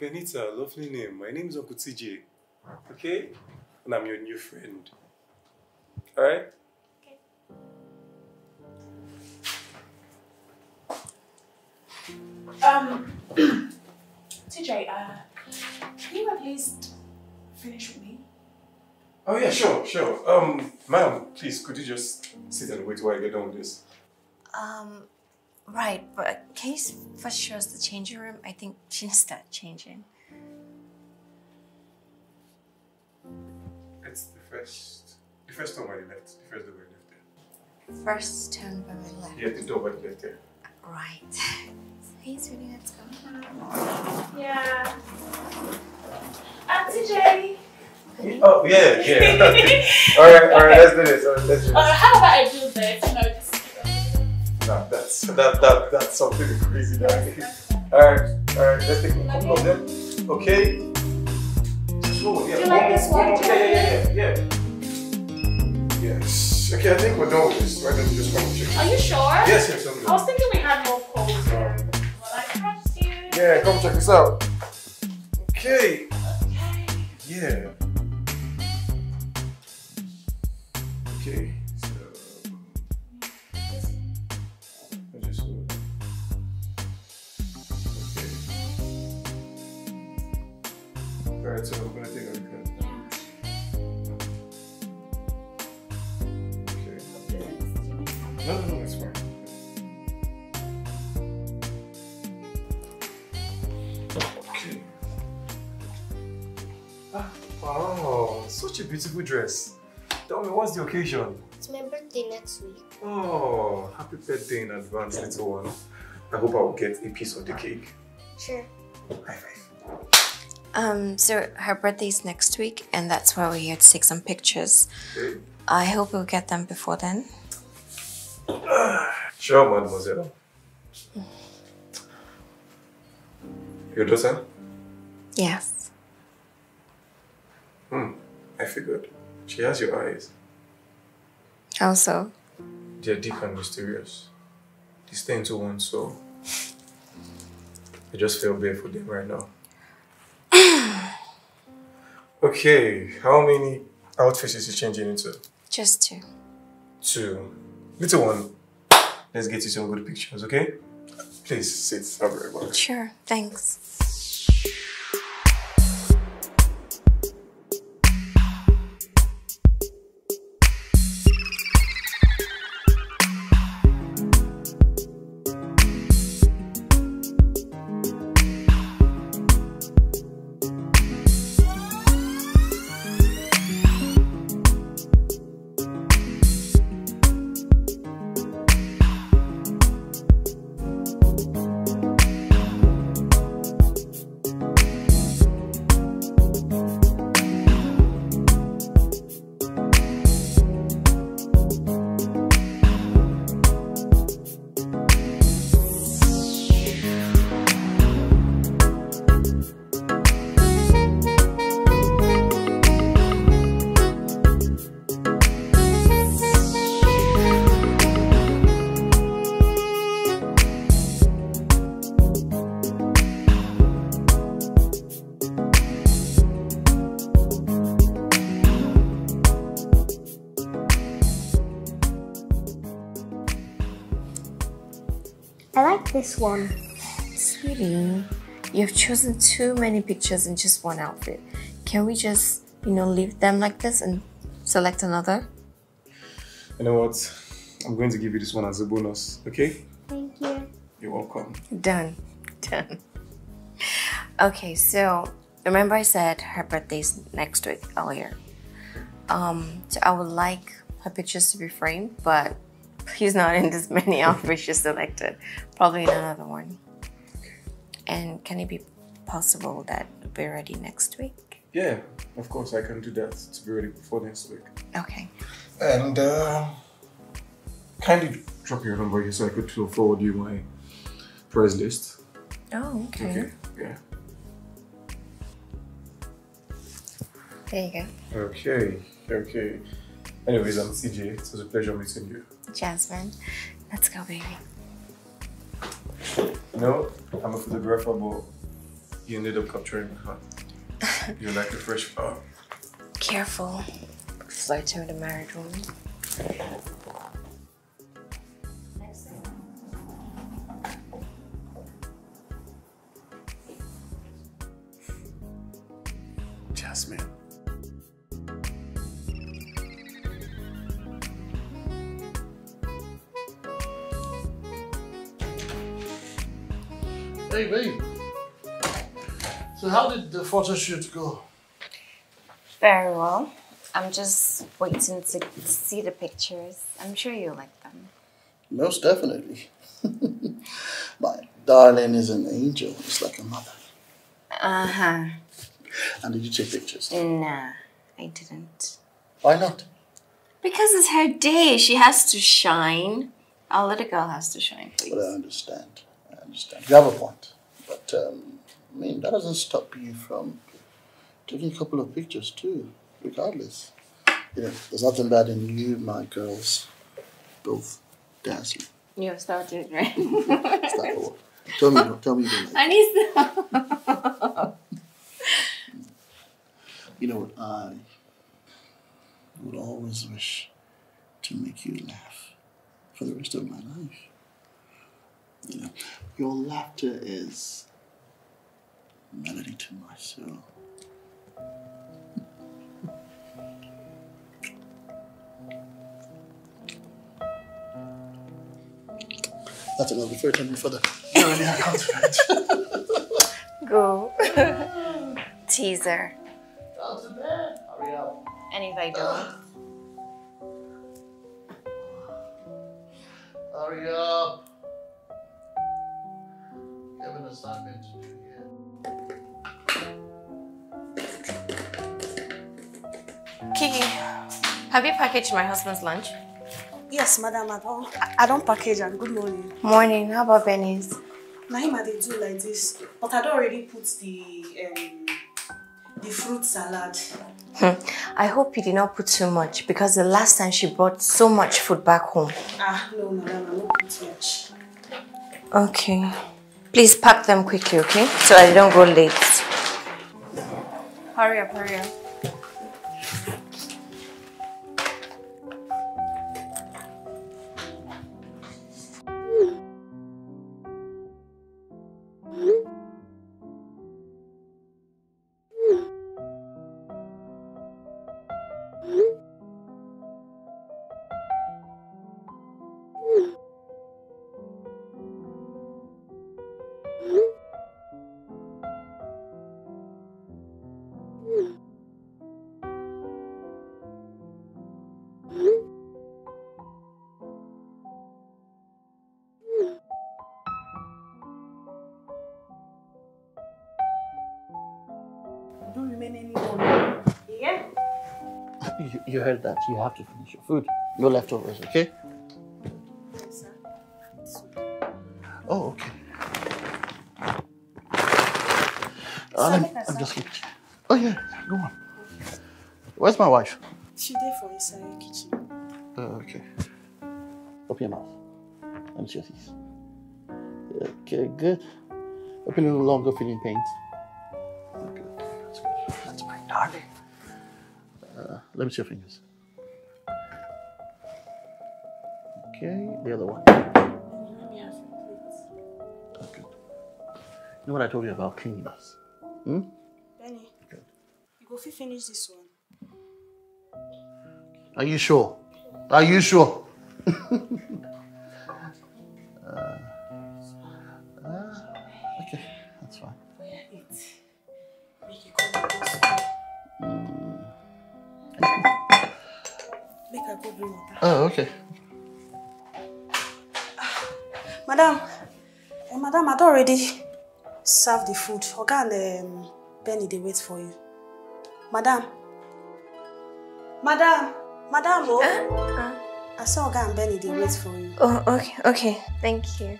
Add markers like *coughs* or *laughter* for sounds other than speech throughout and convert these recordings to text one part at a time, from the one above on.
Benita, lovely name. My name is Uncle TJ. Okay? And I'm your new friend. Alright? Okay. Um, *clears throat* TJ, uh, can you at least finish with me? Oh yeah, sure, sure. Um, ma'am, please, could you just sit and wait while I get done with this? Um, right, but can you s- first show us the changing room? I think *laughs* she needs to start changing. It's the first, the first door by the left. The first door by the left there. First turn by my left. Yeah, the door by the left there. Right. hey, sweetie, let's go. Yeah. Uh, TJ. Oh yeah, yeah. *laughs* all right, all right. Let's do this. All right, let's do this. Uh, how about I do this? You know, just. Nah, that's that that that's something crazy. That all right, all right. Let's take a couple of them. Okay. Just one. Yeah. Do you like this one? Yeah, yeah, yeah, yeah. Yes. Okay, I think we're done with this. Why don't you just come and check? Are you sure? Yes, yes, I'm I was thinking we had more calls. Well, I trust you. Yeah, come check this out. Okay. Okay. Yeah. Okay, beautiful dress. Tell me, what's the occasion? It's my birthday next week. Oh, happy birthday in advance, little one. I hope I'll get a piece of the cake. Sure. High five. Um, so her birthday's next week, and that's why we're here to take some pictures. Okay. I hope we'll get them before then. *sighs* Sure, mademoiselle. Your daughter? Yes. Hmm, I figured. She has your eyes. How so? They're deep and mysterious. They stay into one soul. I just feel bad for them right now. *sighs* okay, how many outfits is he changing into? Just two. Two. Little one, let's get you some good pictures, okay? Please sit. I'll be right back. Sure, thanks. This one. Sweetie, you've chosen too many pictures in just one outfit. Can we just, you know, leave them like this and select another? You know what? I'm going to give you this one as a bonus, okay? Thank you. You're welcome. Done. *laughs* Done. Okay, so remember I said her birthday's next week earlier. Um, so I would like her pictures to be framed, but please not in this many *laughs* outfits she selected. Probably in another one. And can it be possible that be ready next week? Yeah, of course I can do that to be ready before next week. Okay. And uh, kindly drop your number here so I could forward you my price list. Oh, okay. Okay. Yeah. There you go. Okay. Okay. Anyways, I'm CJ. It was a pleasure meeting you. Jasmine. Let's go, baby. You know, I'm a photographer, but you ended up capturing my heart. *laughs* You're like a fresh flower. Careful. Flirting with a married woman. How did the photo shoot go? Very well. I'm just waiting to see the pictures. I'm sure you'll like them. Most definitely. *laughs* My darling is an angel. It's like a mother. Uh huh. And did you take pictures? Nah, I didn't. Why not? Because it's her day. She has to shine. Our little girl has to shine, please. But I understand. I understand. You have a point. But, um, I mean, that doesn't stop you from taking a couple of pictures too, regardless. You know, there's nothing bad in you, my girls, both dancing. You started, right? What? Tell me, tell me like I need to. You know what? I would always wish to make you laugh for the rest of my life. You know, your laughter is melody to my soul. That's another third time for the. You're really confident. Go. *laughs* Teaser. Down to bed. Hurry up. And if I don't? Hurry up. You have an assignment to do here. Kiki, have you packaged my husband's lunch? Yes, madam, I don't, I don't package and good morning. Morning. How about Benny's? I dey do like this, but I don't already put the um, the fruit salad. Hmm. I hope you did not put too much because the last time she brought so much food back home. Ah, no, madam, I don't put much. Okay. Please pack them quickly, okay? So I don't go late. Hurry up, hurry up. You, you heard that. You have to finish your food. No leftovers, okay? Oh, okay. Uh, let me- I I'm just kidding. Oh, yeah. Go on. Where's my wife? She there for inside kitchen. Uh, okay. Open your mouth. Let me see your teeth. Okay, good. Open a little longer, feeling pain. Let me see your fingers. Okay, the other one. Let me have it, please. Good. You know what I told you about cleanliness? Hmm? Benny, Good. you go finish this one. Are you sure? Are you sure? *laughs* already served the food. Oga and um, Benny, they wait for you. Madam. Madam. Madam, oh. Uh, I saw Oga and Benny, they wait for you. oh, okay, okay. Thank you.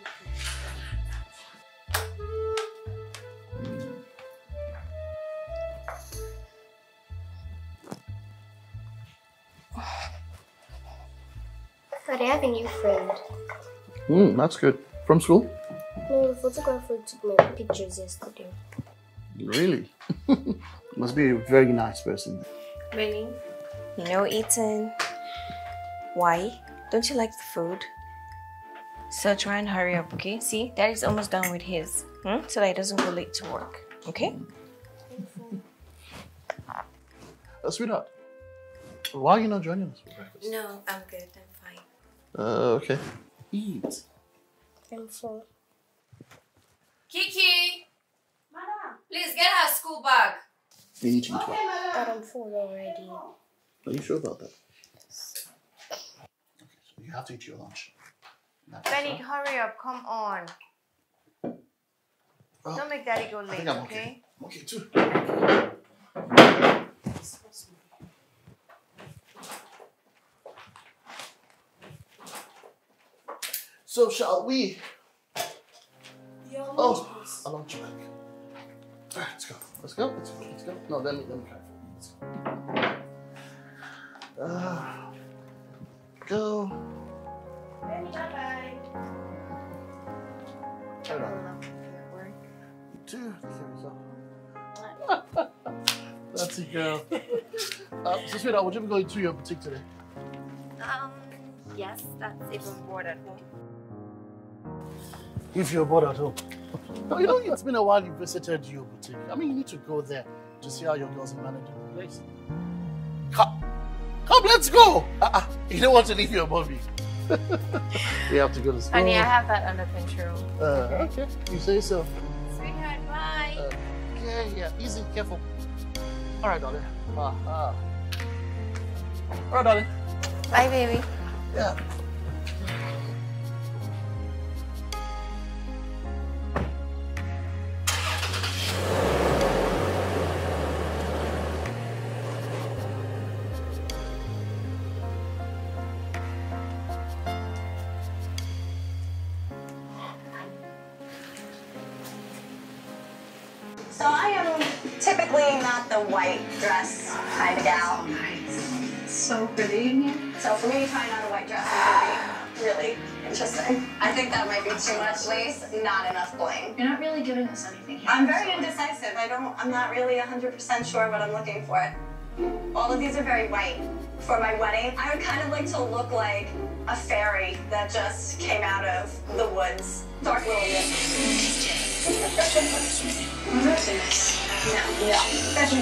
But I have a new friend. Hmm, that's good. From school? No, the photographer took my pictures yesterday. Really? *laughs* Must be a very nice person. Really? You know, Ethan. Why? Don't you like the food? So try and hurry up, okay? See, Daddy's almost done with his, hmm? so that he doesn't go late to work, okay? Uh, sweetheart, why are you not joining us for breakfast? No, I'm good. I'm fine. Uh, okay. Eat. I'm full. Kiki, please get her school bag. You need to eat well. But I'm full already. Are you sure about that? Okay, so you have to eat your lunch. That's Benny, right. hurry up. Come on. Oh, Don't make Daddy go I late, think I'm okay? okay. Okay too. So shall we? Your lunch, Oh, please. a lunch break. Alright, let's go. Let's go. Let's go. Let's go. No, let me let me try you. Let's go. Uh, go. Benny, bye-bye. Hold on. Two. There. *laughs* That's it, girl. *laughs* uh, so, sweetheart, would you be going to your boutique today? Um, yes, that's even bored at home. If you're bored at home. You know, it's been a while you visited your boutique. I mean, you need to go there to see how your girls are managing the place. Come, come, let's go. Uh-uh. You don't want to leave your mommy. *laughs* we have to go to school. Honey, I have that under control. Uh, okay, you say so. Sweetheart, bye. Uh, okay, yeah, easy, careful. All right, darling. Ah, ah. All right, darling. Bye, baby. Yeah. For me, trying on a white dress is going to be really interesting. I think that might be too much lace, not enough bling. You're not really giving us anything here. I'm very indecisive. I don't. I'm not really 100% sure what I'm looking for. All of these are very white. For my wedding, I would kind of like to look like a fairy that just came out of the woods. Dark little lip. That's. No, no. That's.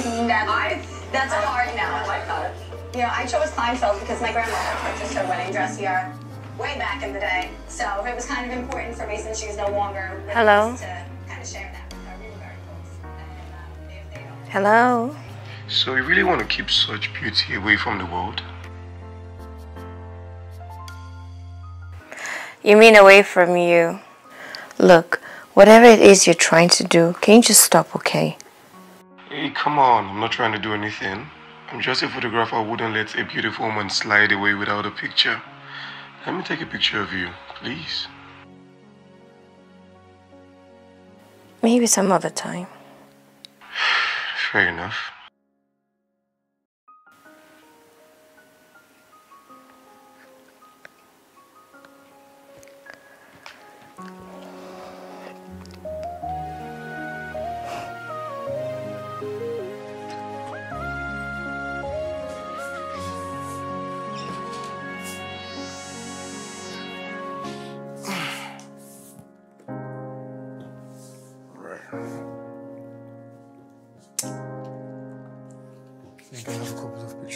That's a hard no. I like that. You know, I chose Kleinfeld because my grandmother purchased her wedding dress here way back in the day. So it was kind of important for me since she's no longer with Hello? us to kind of share that with her. We were very close. And um, if they don't Hello? So you really want to keep such beauty away from the world? You mean away from you? Look, whatever it is you're trying to do, can you just stop, okay? Hey, come on, I'm not trying to do anything. I'm just a photographer who wouldn't let a beautiful woman slide away without a picture. Let me take a picture of you, please. Maybe some other time. *sighs* Fair enough.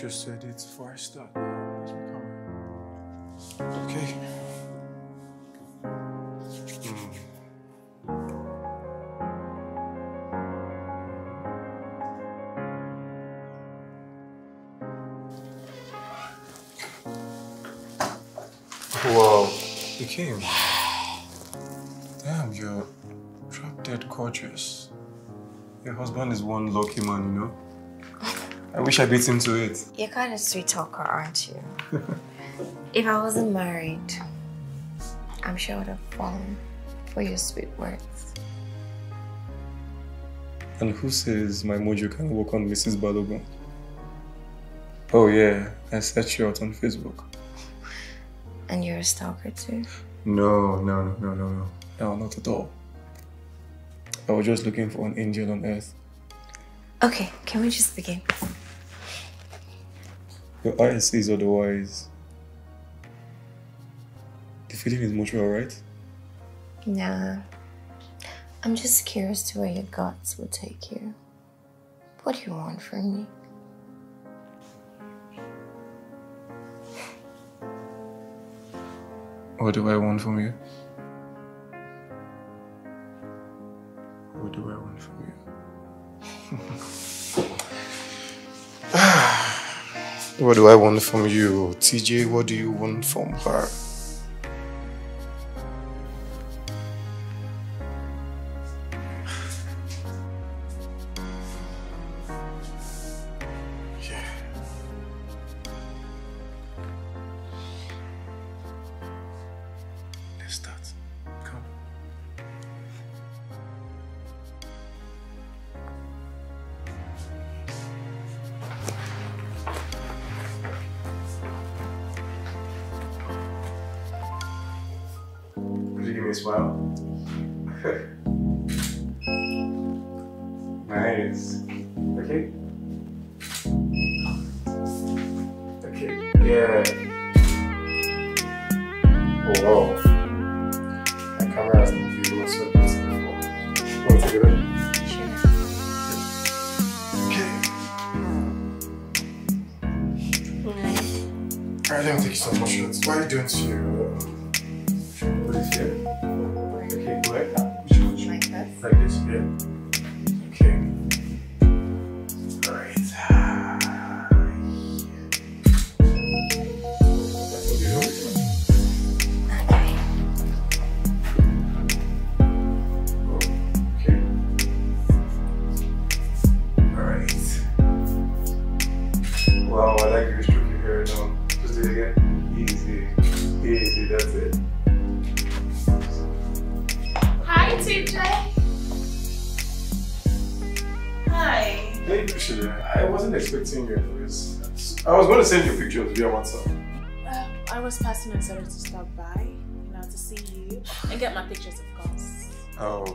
Pictures to edit before I start. Where's my camera? Okay. Hmm. came. Damn, you're drop dead gorgeous. Your husband is one lucky man, you know? I wish I beat him to it. You're kind of sweet talker, aren't you? *laughs* if I wasn't married, I'm sure I would have fallen for your sweet words. And who says my mojo can work on Mrs. Balogun? Oh yeah, I searched you out on Facebook. And you're a stalker too? No, no, no, no, no, no. No, not at all. I was just looking for an angel on earth. Okay, can we just begin? Your eyes says otherwise. The feeling is mutual, right? Nah. I'm just curious to where your guts will take you. What do you want from me? What do I want from you? What do I want from you? *laughs* what do I want from you? TJ, what do you want from her?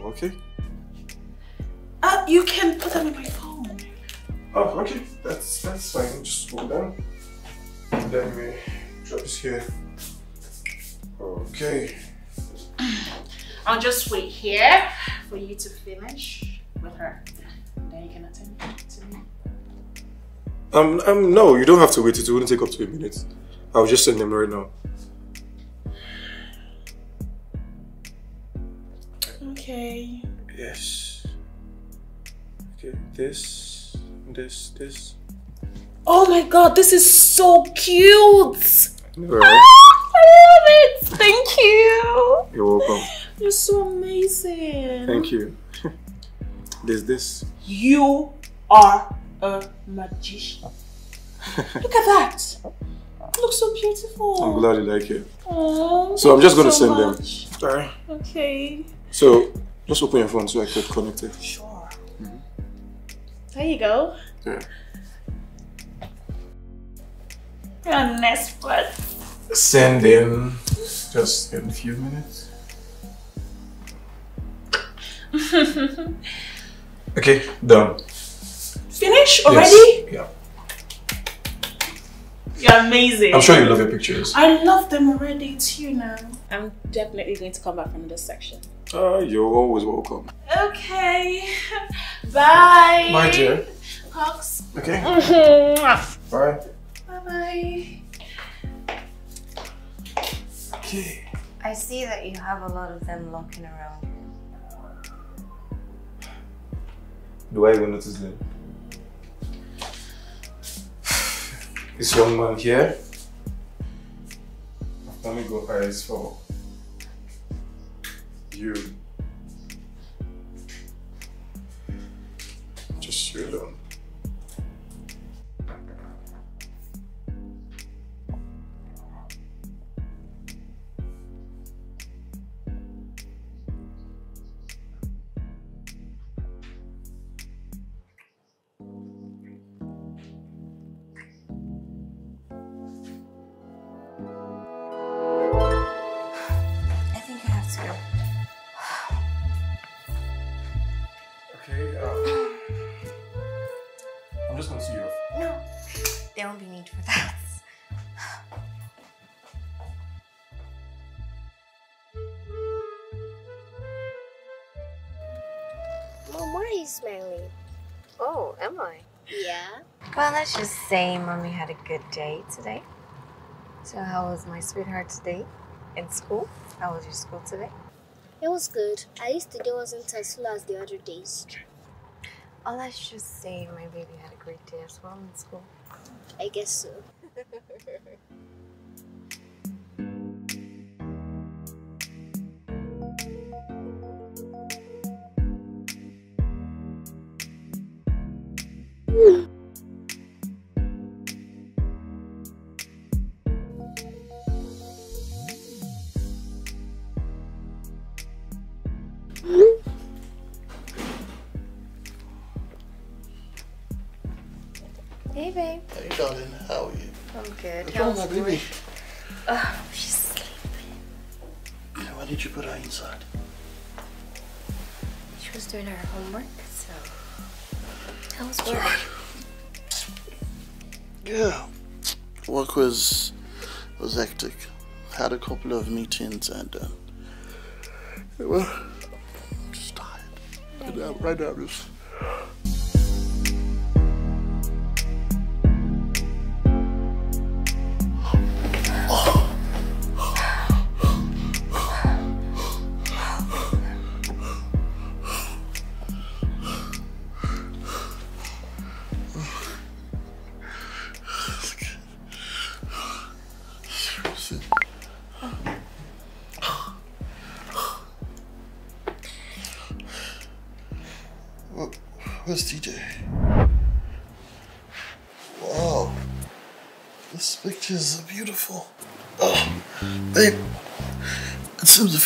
Okay. Uh, you can put them in my phone. Oh, okay. That's that's fine. Just hold down. And then we drop this here. Okay. *sighs* I'll just wait here for you to finish with her. Then you can attend to me. Um, um, no, you don't have to wait. It wouldn't take up to a minute. I'll just send them right now. Okay. Yes. Okay, this, this, this. Oh my god, this is so cute! Alright. I love it! Thank you! You're welcome. You're so amazing. Thank you. *laughs* There's this. You are a magician. *laughs* Look at that. It looks so beautiful. I'm glad you like it. Aw, So I'm just gonna so send them. much. Alright. Okay. So just open your phone so I could connect it. Sure. There you go. Yeah. Your next part. Send in just in a few minutes. *laughs* Okay, done. Finish Yes. already? Yeah. You're amazing. I'm sure you love your pictures. I love them already too now. I'm definitely going to come back from this section. Uh, you're always welcome. Okay. *laughs* Bye. Bye, dear. Hugs. Okay. Bye Bye. bye. Okay. I see that you have a lot of them looking around. Do I even notice them? *sighs* This young man here. Let me go eyes for you. Let's just say mommy had a good day today. So, how was my sweetheart today in school? How was your school today? It was good. At least today wasn't as full as the other days. Oh, let's just say my baby had a great day as well in school. I guess so. Was was hectic. Had a couple of meetings and uh, well, I'm just tired. Right now, right now, I'm just.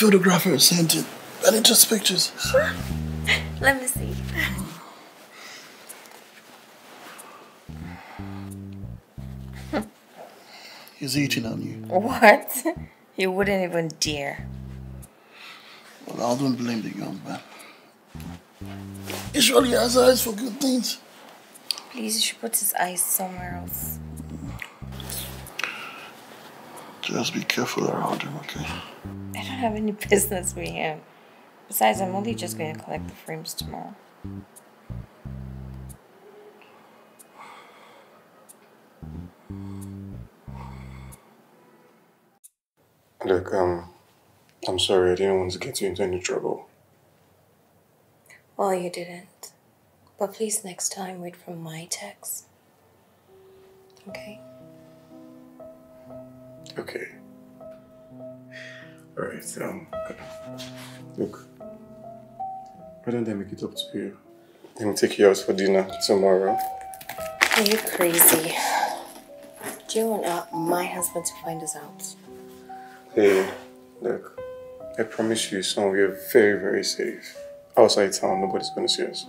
Photographer sent it. And it just pictures. Sure. Let me see. He's eating on you. What? You wouldn't even dare. Well, I don't blame the young man. He surely has eyes for good things. Please, you should put his eyes somewhere else. Just be careful around him, okay? I don't have any *laughs* business with him. Besides, I'm only just going to collect the frames tomorrow. Look, um, I'm sorry, I didn't want to get you into any trouble. Well, you didn't. But please, next time, wait for my text. Okay? Okay. Alright, um, look, why don't I make it up to you? Let me take you out for dinner tomorrow. Are you crazy? Do you want uh, my husband to find us out? Hey, look, I promise you, son, we are very, very safe. Outside town, nobody's gonna see us.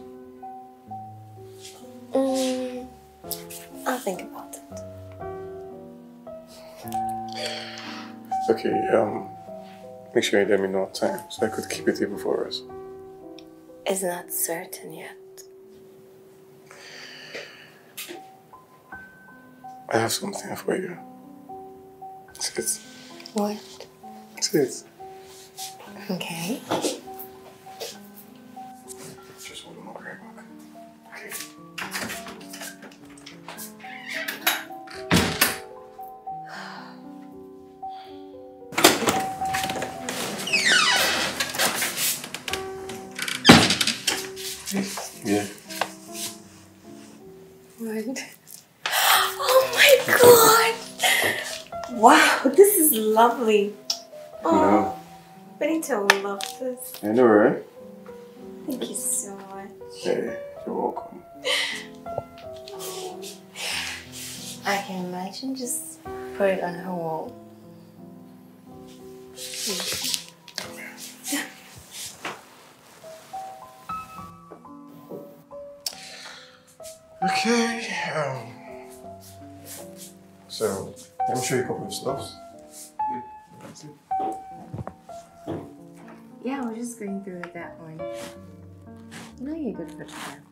Mm, I'll think about it. Okay, um, make sure you let me know time so I could keep it table for us. It's not certain yet. I have something for you. Sit. What? Sit. Okay. Lovely. No. Benita will love this. I know, right? Thank you so much. Hey, you're welcome. I can imagine just put it on her wall. Okay. Um, so, let me show you a couple of stuffs. You know you're good photographer.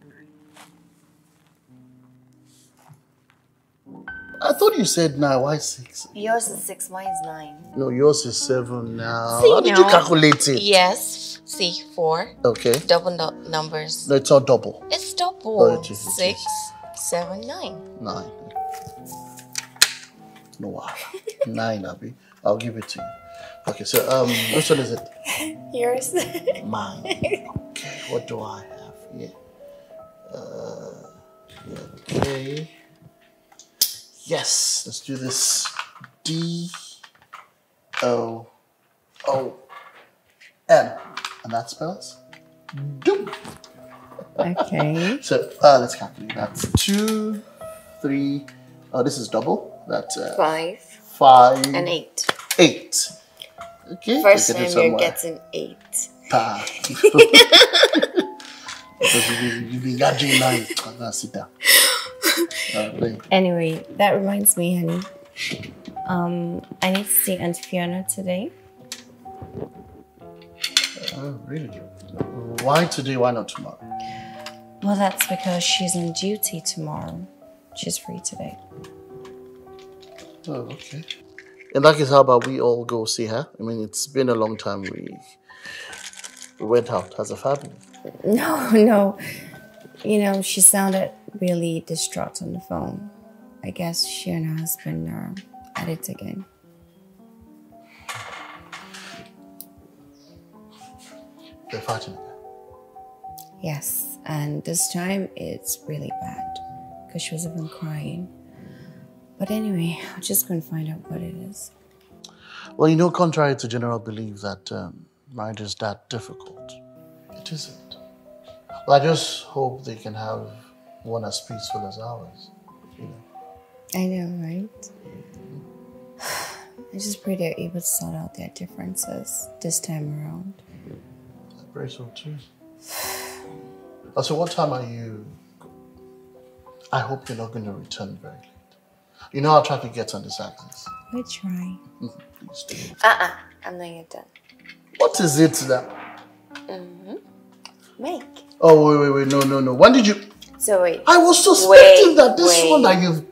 I thought you said nine. Why six? Yours is six, mine is nine. No, yours is seven now. See How did you calculate it? Yes. See, four. Okay. Double nu- numbers. No, it's not double. It's double. Oh, it is, it Six, seven, nine. Nine. No, wow. *laughs* Nine, Abby. I'll give it to you. Okay, so um, which one is it? *laughs* Yours. Mine. *laughs* Okay, what do I have here? Uh, okay. Yes, let's do this. D O O M, And that spells doom. Okay. *laughs* So uh, let's calculate. That's two, three. Oh, this is double. That's uh, Five five and eight. Eight. Okay. First look at it time you're somewhere. getting eight. *laughs* *laughs* *laughs* Anyway, that reminds me, honey. Um, I need to see Aunt Fiona today. Oh, really? Why today? Why not tomorrow? Well, that's because she's on duty tomorrow. She's free today. Oh, okay. In that case, how about we all go see her? I mean, it's been a long time we we went out as a family. No, no. You know, she sounded really distraught on the phone. I guess she and her husband are at it again. They're fighting again. Yes, and this time it's really bad because she was even crying. But anyway, I'm just going to find out what it is. Well, you know, contrary to general belief that um, marriage is that difficult, it isn't. Well, I just hope they can have one as peaceful as ours. You know. I know, right? *sighs* I just pray they're able to sort out their differences this time around. I pray so too. *sighs* Oh, so what time are you? I hope you're not going to return very late. You know how traffic gets on this axis. We try. Please do. Uh-uh, I'm not yet done. What is it that? Mm-hmm. Make. Oh wait, wait, wait! No, no, no! When did you? So wait. I was suspecting Wait, that this one that you've.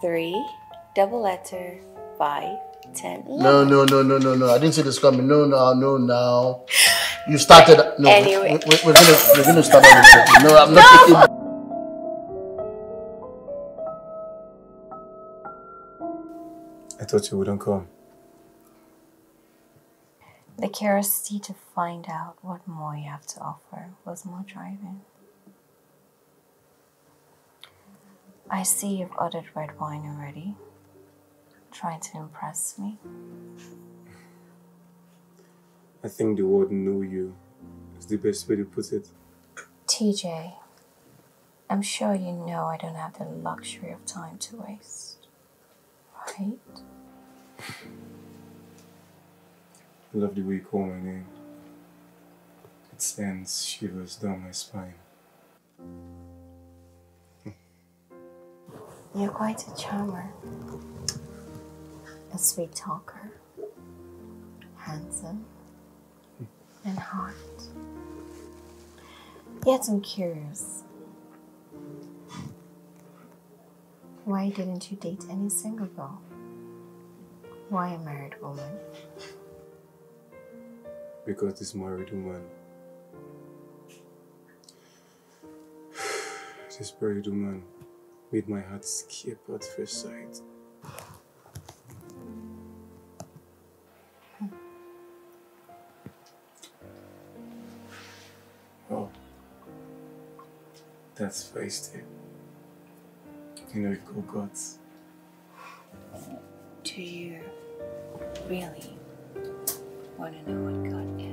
Three, double letter, five, ten, No, no, no, no, no, no! I didn't see this coming. No, no, no, no! You started. No, Anyway. we, we, we're gonna we're gonna start on this. No, I'm not taking. I thought you wouldn't come. The curiosity to find out what more you have to offer was more driving. I see you've ordered red wine already, trying to impress me. I think the word know you is the best way to put it. TJ, I'm sure you know I don't have the luxury of time to waste. Right? *laughs* I love the way you call my name. It sends shivers down my spine. *laughs* You're quite a charmer, a sweet talker, handsome, *laughs* and hot. Yet I'm curious. Why didn't you date any single girl? Why a married woman? Because this married woman. *sighs* This married woman made my heart skip at first sight. Oh, that's feisty. You know, you've got guts. Do you really? Want to know what God is.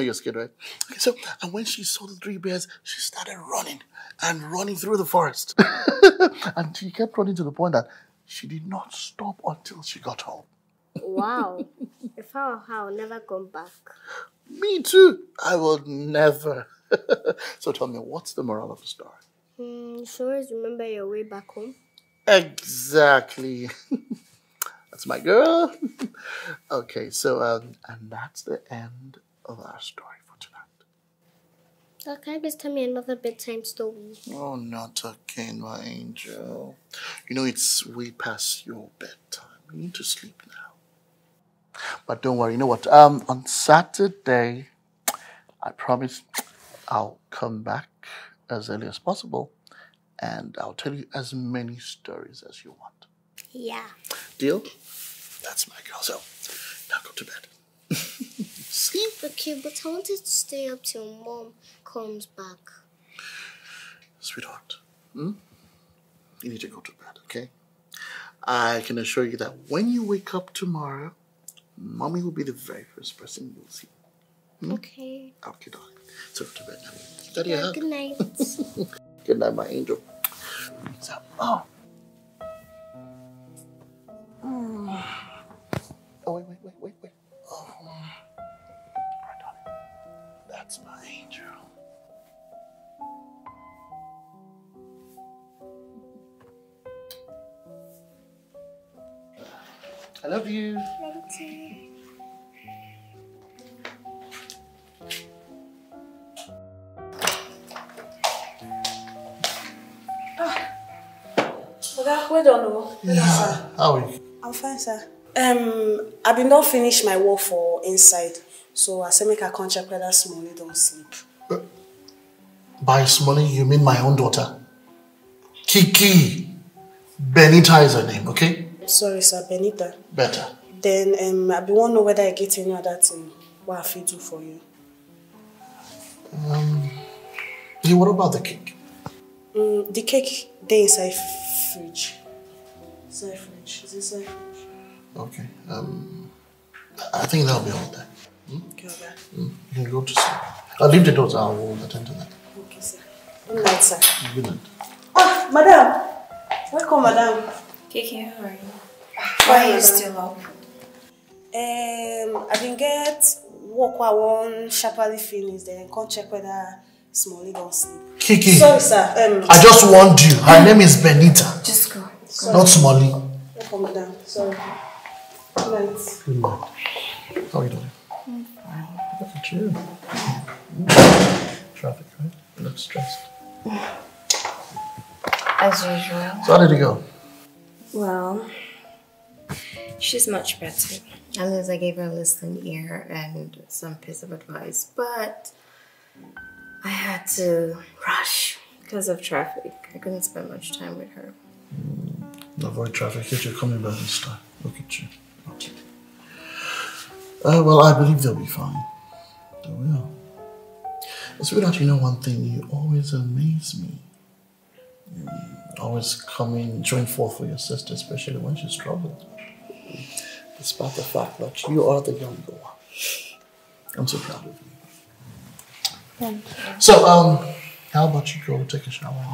Know you're scared, right? Okay, so, and when she saw the three bears, she started running and running through the forest. *laughs* and she kept running to the point that she did not stop until she got home. Wow. *laughs* if I were her, I'll never come back. Me too. I will never. *laughs* so tell me, what's the moral of the story? You should always remember your way back home. Exactly. that's my girl. okay, so um, and that's the end of our story for tonight. Can you please tell me another bedtime story? Oh, not again, my angel. You know it's way past your bedtime. You need to sleep now. But don't worry. You know what? Um, on Saturday, I promise I'll come back as early as possible, and I'll tell you as many stories as you want. Yeah. Deal? That's my girl. So now go to bed. Sleep. Okay, but I wanted to stay up till mom comes back. Sweetheart, hmm? you need to go to bed, okay? I can assure you that when you wake up tomorrow, mommy will be the very first person you'll see. Hmm? Okay. Okay, darling. So to bed now. Daddy, a Yeah, good night. *laughs* Good night, my angel. So, oh. Mm. Oh, wait, wait, wait, wait, wait. I love you. Thank you. Oga, well done, oh. Well done, sir. How are you? I'm fine, sir. Um, I been not finish my work for inside, so I say make I come check whether Smalley don't sleep. By Smolly, you mean my own daughter? Kiki. Benita is her name, okay? Sorry, sir, Benita. Better. Then um, I be want know whether I get any other thing what I fit do for you. Um, hey, what about the cake? Mm, the cake dey inside fridge. Inside fridge. Is inside fridge. Okay. Um, I think that'll be all there. Okay, Oga. Mm, you can go to sleep. I'll leave the doors. I will attend to that. Okay, sir. Good night, sir. Good night. Ah, madam. Welcome, madam. Kiki, how are you? Why Why are you still up? Um, I been get work wey I wan sharply finish, then come check whether Smalley don sleep. Kiki. Sorry, sir. Um, I just warned you. Her name is Benita, Just go. not Smolly. Welcome, madam. Sorry. Good night. Good night. How are you doing? I'm fine. Look at you. stressed. As usual. So how did it go? Well, she's much better. At least I gave her a listening ear and some piece of advice, but I had to rush because of traffic. I couldn't spend much time with her. Avoid traffic. Yet you're coming back this time. Look at you. Uh, well, I believe they'll be fine. They will. Sweetheart, you know one thing, you always amaze me. You always coming, showing forth for your sister, especially when she's troubled. Despite the fact that you are the younger one. I'm so proud of you. Thank you. So, um, how about you go take a shower?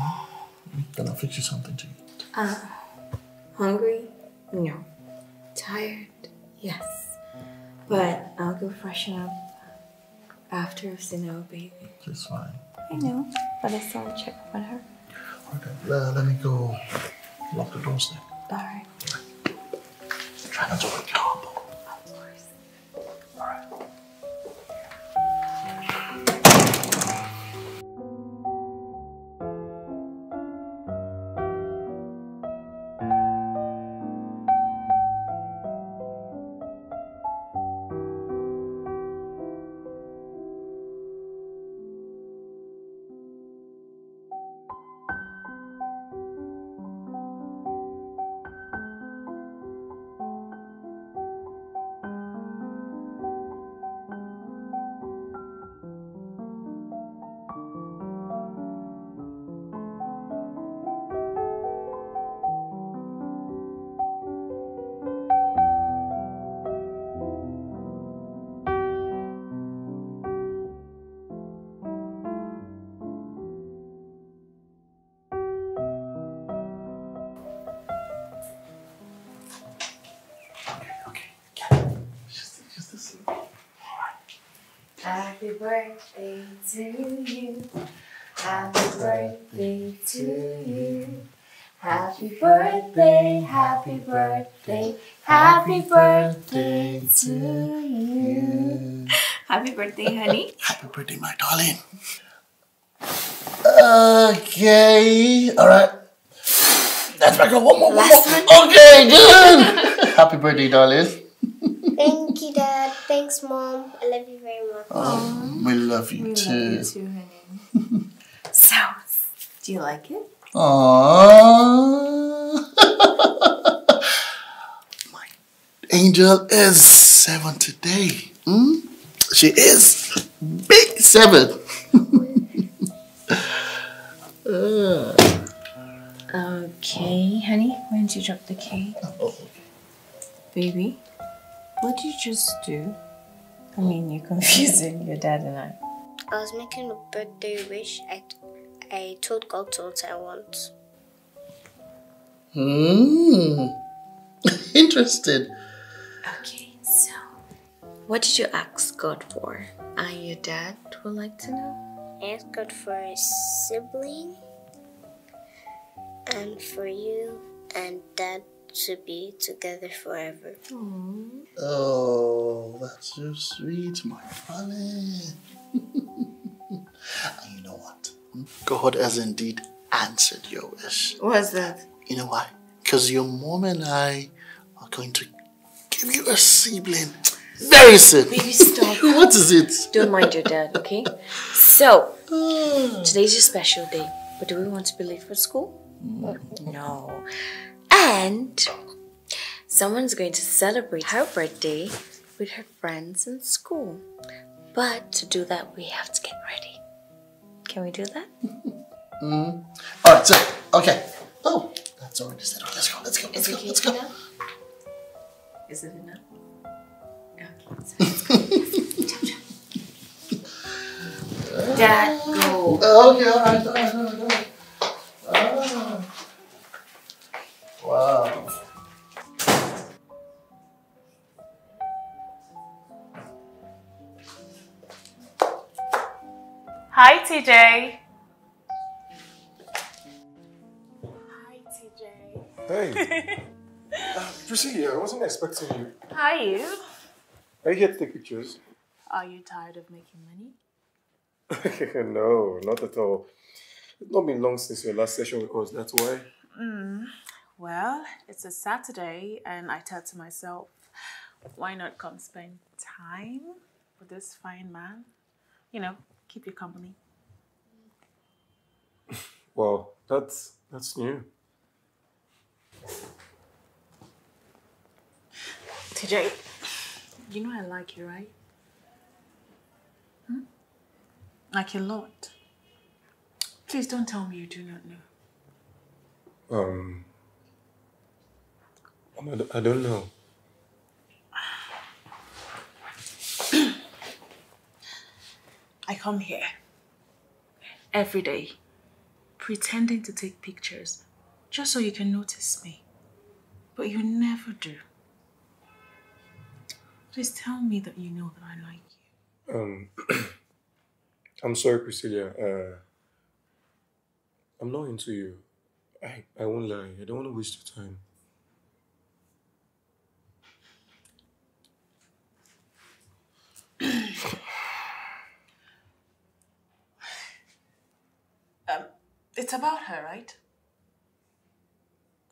Then I'll fix you something to eat. Uh, hungry? No. Tired? Yes. But I'll go freshen up after I've seen our baby. It's fine. I know, but I still want to check up on her. Okay, uh, let me go lock the doors then. Alright. Try not to wake you up. Honey. Happy birthday, my darling. Okay, all right. That's back up. One more, one more. Okay, good. *laughs* Happy birthday, darling. Thank you, Dad. Thanks, Mom. I love you very much. Um, we love you We too. love you too, honey. *laughs* so, do you like it? Aww. *laughs* My angel is seven today. Hmm? She is big seven. Uh, *laughs* Okay, honey, why don't you drop the cake? oh, Baby, what did you just do? I mean, you're confusing your dad and I. I was making a birthday wish. I, I told God to what I want. Hmm. *laughs* Interested. Okay, so what did you ask God for? And your dad, would like to know. I asked God for a sibling and for you and Dad to be together forever. Oh, that's so sweet, my darling. *laughs* and you know what? God has indeed answered your wish. What's that? You know why? Because your mom and I are going to give you a sibling very soon. Baby, stop. *laughs* what is it? Don't mind your dad, okay? So, today's your special day, but do we want to be late for school? No. And someone's going to celebrate her birthday with her friends in school. But to do that, we have to get ready. Can we do that? *laughs* Mm. All right, so, okay. Oh, that's already settled. Let's go, let's go, let's Is go, let's go. enough? Is it enough? Okay. so let's go. Jump, jump. Dad, go. Okay, all right, all right, all right, all right. Ah. Wow. Hi, TJ. Hi, TJ. Hey. *laughs* uh, Priscilla, I wasn't expecting you. Hi, you? Are you here to take pictures? Are you tired of making money? *laughs* no, not at all. It's not been long since your last session with us, that's why. Mm. Well, it's a Saturday, and I thought to myself, why not come spend time with this fine man? You know, keep you company. *laughs* Well, that's that's new. TJ, you know I like you, right? Hmm? Like a lot. Please don't tell me you do not know. Um, I don't- I don't know. *coughs* I come here every day pretending to take pictures just so you can notice me. But you never do. Please tell me that you know that I like you. Um, *clears throat* I'm sorry, Priscilla. Uh, I'm not into you. I, I won't lie. I don't want to waste your time. *sighs* Um, it's about her, right?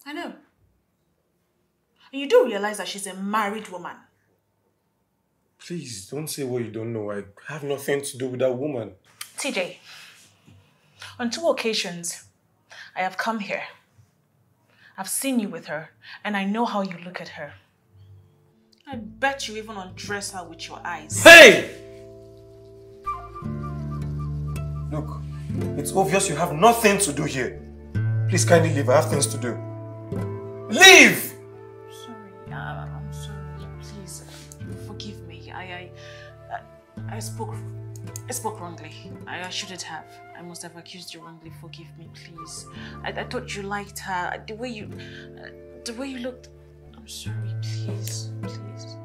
I know. And you do realize that she's a married woman. Please don't say what you don't know. I have nothing to do with that woman. TJ, on two occasions, I have come here. I've seen you with her, and I know how you look at her. I bet you even undress her with your eyes. Hey! Look, it's obvious you have nothing to do here. Please kindly leave. I have things to do. Leave! I spoke, I spoke wrongly. I, I shouldn't have. I must have accused you wrongly. Forgive me, please. I, I thought you liked her. The way you, the way you looked. I'm sorry. Please, please.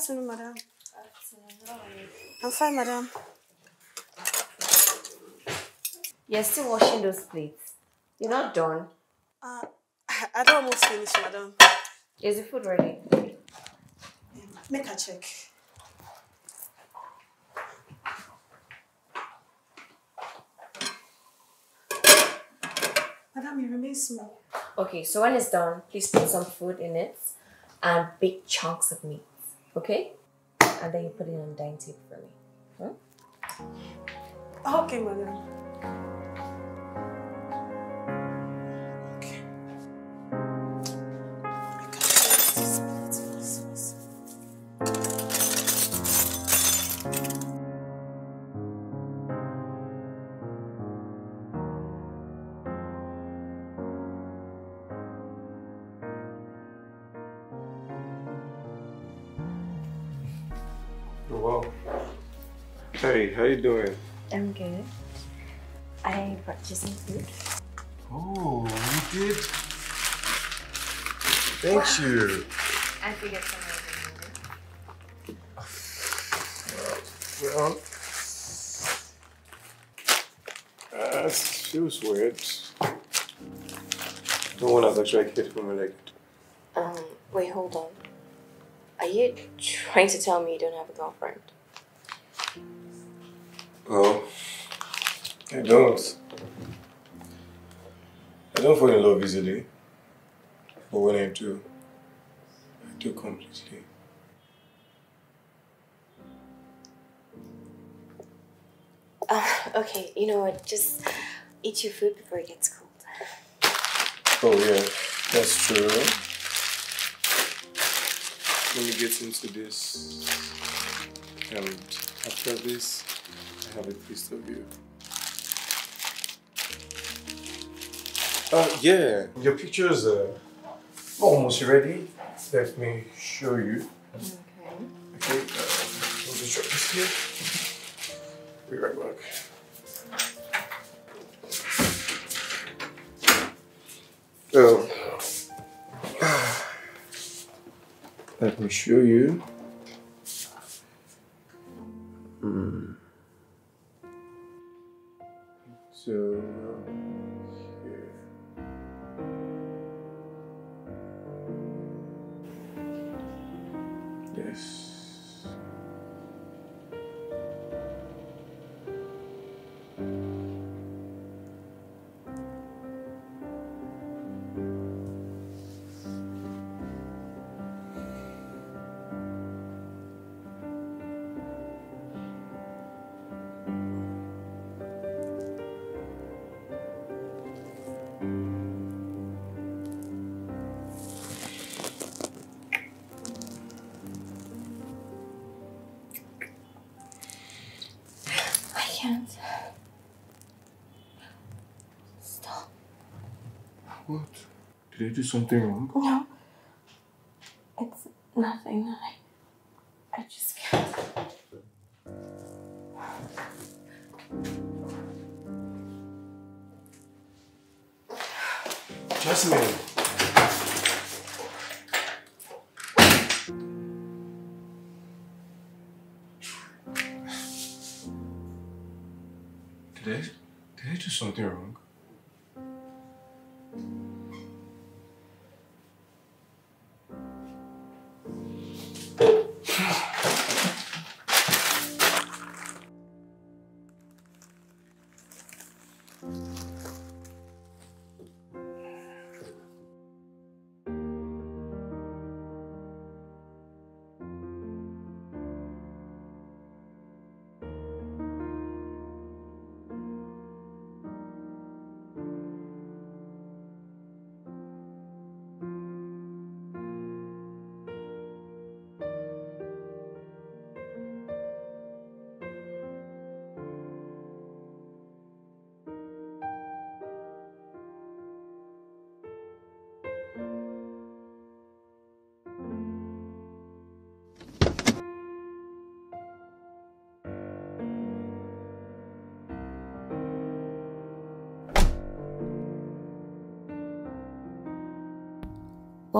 Afternoon, madam. I'm fine, madam. You're still washing those plates. You're not done. Uh, I don't almost finish, madam. Is the food ready? Make a check. Madam, it remains small. Okay, so when it's done, please put some food in it and big chunks of meat. Okay? And then you put it on dining table for me. Hmm? Okay, madam. You doing? I'm good. I brought you some food. Oh, you did? Thank you. I figured someone Well, well. uh, it feels weird. No one has actually cared for me like it. Um, wait, hold on. Are you trying to tell me you don't have a girlfriend? I don't. I don't fall in love easily. But when I do, I do completely. Uh, okay, you know what? Just eat your food before it gets cold. Oh yeah, that's true. Let me get into this. And after this, I have a taste of you. Uh, yeah, your pictures are almost ready. Let me show you. Okay. Okay, uh, I'll just drop this here. Be right back. Oh, *sighs* Let me show you. Hmm. So, can't. Stop. What? Did I do something wrong? No. It's nothing. I, I just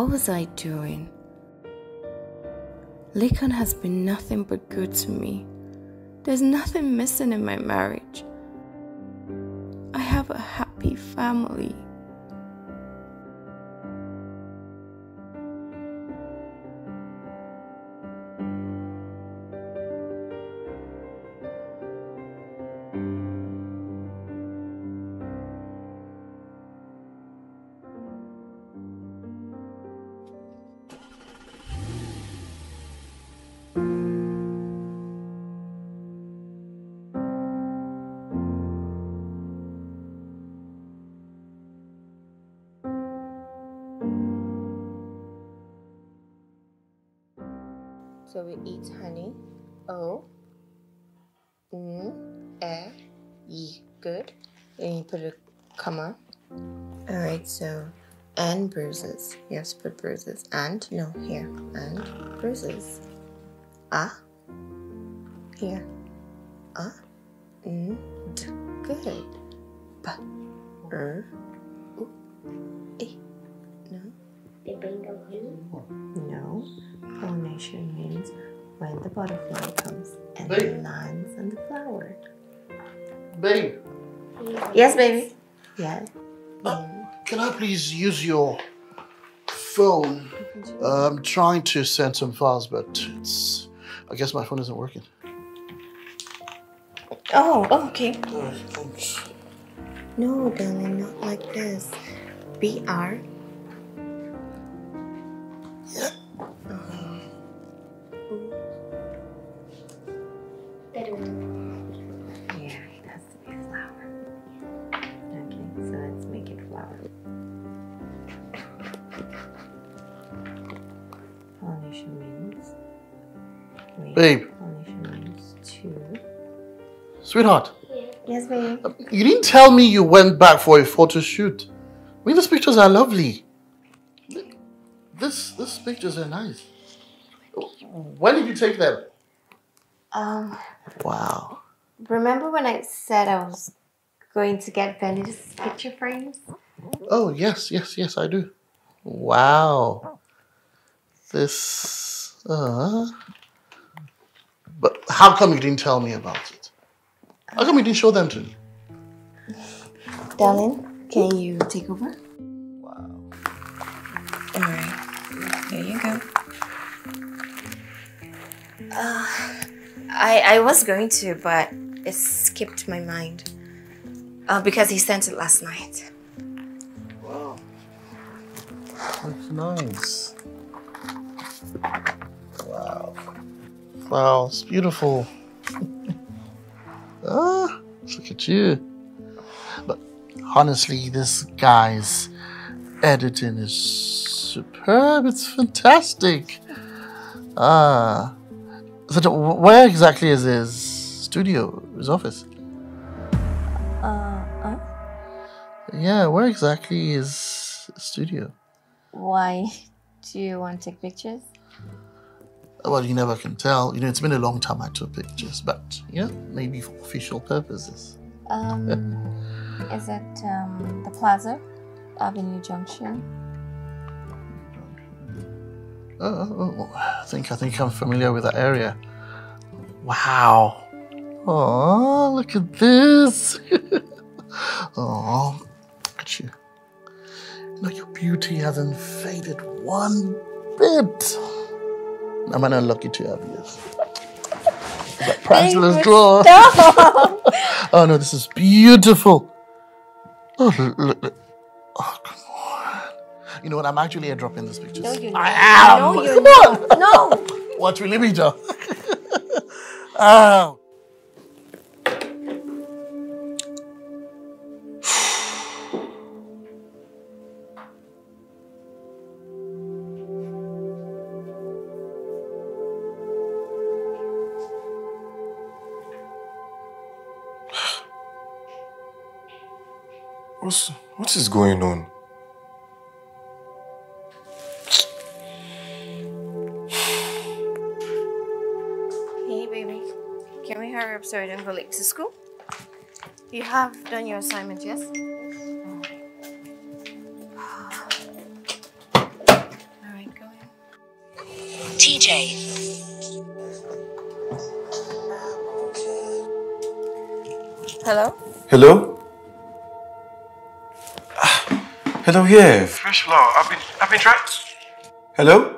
What was I doing? Lincoln has been nothing but good to me. There's nothing missing in my marriage. I have a happy family. We eat honey. O. N. E. Y. Good. And you put a comma. Alright, so and bruises. Yes, put bruises. And no, here. And bruises. Ah. Here. Ah. N. D. Good. B. Er. Babe, Yes, baby. Yeah. can I please use your phone? Uh, I'm trying to send some files, but it's. I guess my phone isn't working. Oh, oh, okay. No, darling, not like this. B Babe. Two. Sweetheart, Yes, baby. you didn't tell me you went back for a photo shoot. I mean, these pictures are lovely. This, these pictures are nice. When did you take them? Um, Wow. remember when I said I was going to get Benny's picture frames? Oh, yes, yes, yes, I do. Wow. this. Uh, but how come you didn't tell me about it? How come you didn't show them to me? Darling, can you take over? Wow. All right. Here you go. Uh, I I was going to, but it skipped my mind. Uh, because he sent it last night. Wow. That's nice. Wow. It's beautiful. *laughs* ah, look at you. But honestly, this guy's editing is superb. It's fantastic. Ah. So, where exactly is his studio, his office? Uh, uh? Yeah, where exactly is the studio? Why do you want to take pictures? Well, you never can tell. You know, it's been a long time I took pictures, but yeah, maybe for official purposes. Um, *laughs* is it um, the Plaza, Avenue Junction? Oh, oh, oh, I think I think I'm familiar with that area. Wow. Oh, look at this. *laughs* oh, at you. Know, your beauty hasn't faded one bit. I'm an unlucky to have you. That priceless drawer. oh no, this is beautiful. Oh, look, look, look. Oh, come on. You know what? I'm actually airdropping this picture. No, you're not. I am. No, you're come not. on. No. *laughs* What will it be done? *laughs* oh. What's, what is going on? Hey, baby. Can we hurry up so I don't go late to school? You have done your assignment, yes? All right, go ahead. TJ. Hello? Hello? Hello, yeah. Fresh law. I've been, I've been trying. Hello?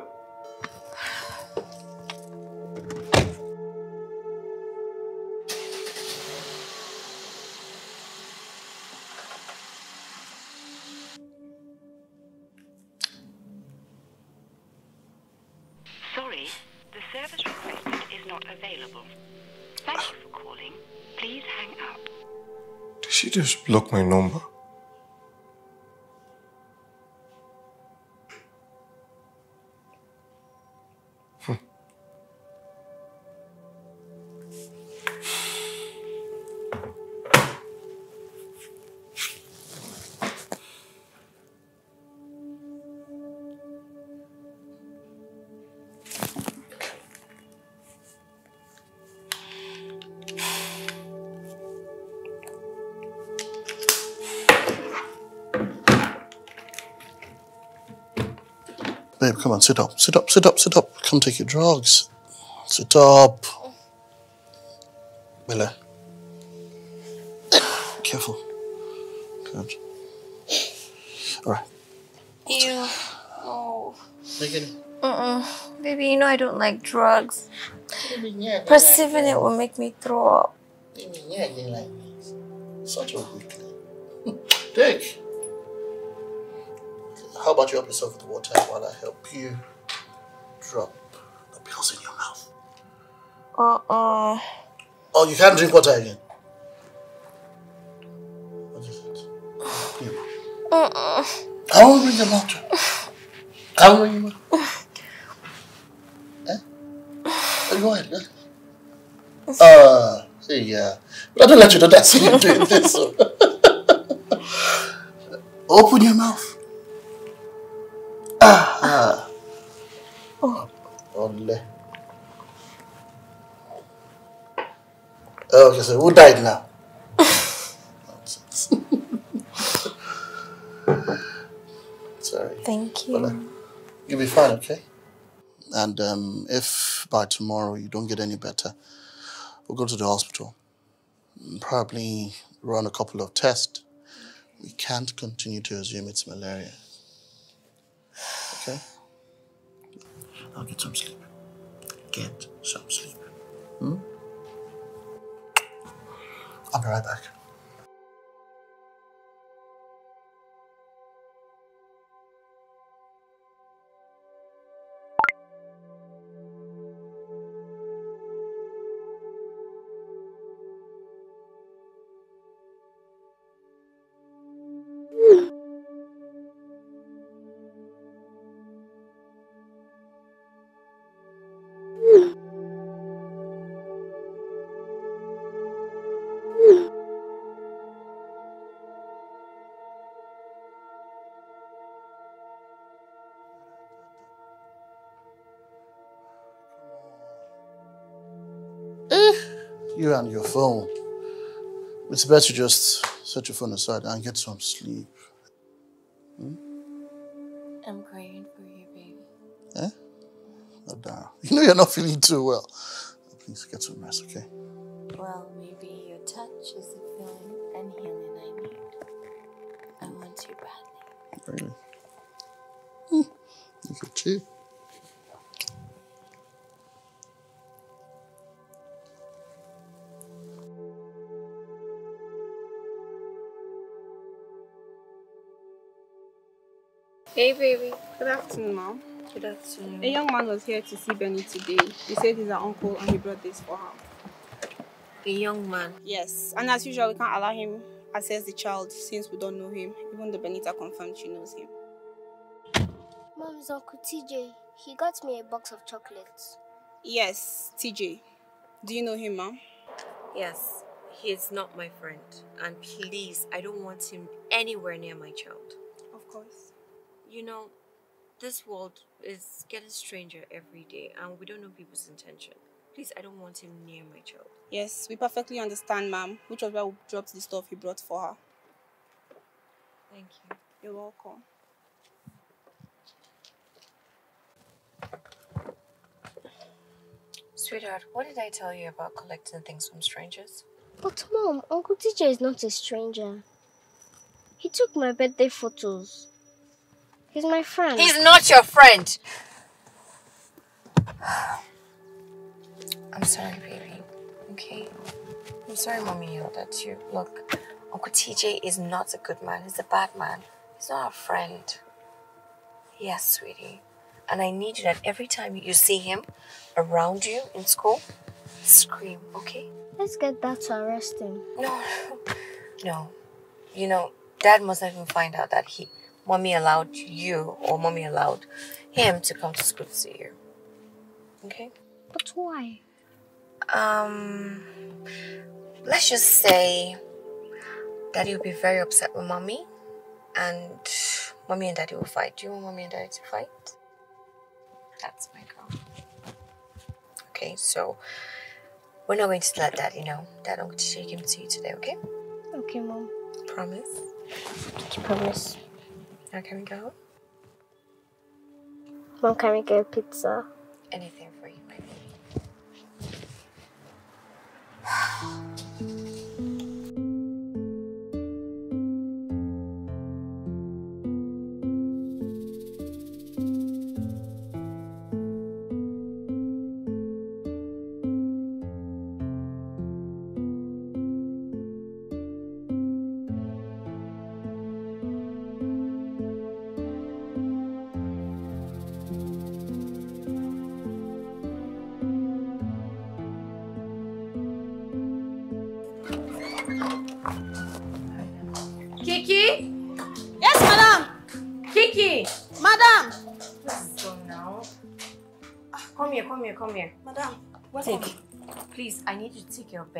Sorry, the service requested is not available. Thank you for calling. Please hang up. Did she just block my number? Babe, come on, sit up, sit up, sit up, sit up. Come take your drugs. Sit up. Bella. *coughs* Careful. Good. All right. Ew. Oh. Take it. Mm-mm. Baby, you know I don't like drugs. Perceiving it will make me throw up. Yeah, you like this. Such a weakling. Take. *laughs* How about you help yourself with water while I help you drop the pills in your mouth? Uh-uh. Oh, you can't drink water again. What is it? Uh-uh. I won't bring mouth to I won't bring your mouth. Eh? Oh, go ahead, go ahead. Uh, see, yeah. But I don't let you *laughs* do that, so you're doing this. So. Open your mouth. Okay, so who died now? *laughs* Sorry. Thank you. Well, uh, you'll be fine, okay? And um, if by tomorrow you don't get any better, we'll go to the hospital. Probably run a couple of tests. We can't continue to assume it's malaria. Okay? I'll get some sleep. Get some sleep. Hmm? I'll be right back. And your phone. It's better to just set your phone aside and get some sleep. Hmm? I'm praying for you, baby. Eh? Damn. *laughs* You know you're not feeling too well. Please get some rest, okay? Well, maybe your touch is the feeling and healing I need. I want you badly. Really? Hmm. You could too. Hey, baby. Good afternoon, Mom. Good afternoon. A young man was here to see Benny today. He said he's her uncle and he brought this for her. A young man? Yes, and as usual, we can't allow him access the child since we don't know him, even though Benita confirmed she knows him. Mom, it's Uncle TJ. He got me a box of chocolates. Yes, TJ. Do you know him, Mom? Yes. He is not my friend. And please, I don't want him anywhere near my child. Of course. You know, this world is getting stranger every day and we don't know people's intention. Please, I don't want him near my child. Yes, we perfectly understand, ma'am, which was why we dropped the stuff he brought for her. Thank you. You're welcome. Sweetheart, what did I tell you about collecting things from strangers? But Mom, Uncle TJ is not a stranger. He took my birthday photos. He's my friend. He's not your friend! I'm sorry, baby. Okay? I'm sorry mommy yelled at you. Look, Uncle TJ is not a good man. He's a bad man. He's not a friend. Yes, sweetie. And I need you that every time you see him around you in school, scream, okay? Let's get Dad to arrest him. No, *laughs* no. You know, Dad must not even find out that he, mommy allowed you or mommy allowed him to come to school to see you. Okay? But why? Um, let's just say Daddy will be very upset with mommy, and mommy and daddy will fight. Do you want mommy and daddy to fight? That's my girl. Okay, so we're not going to let daddy know that I'm going to take him to you today, okay? Okay, Mom. Promise? Promise. Now can we go? Mom, can we get a pizza? Anything for you, my baby.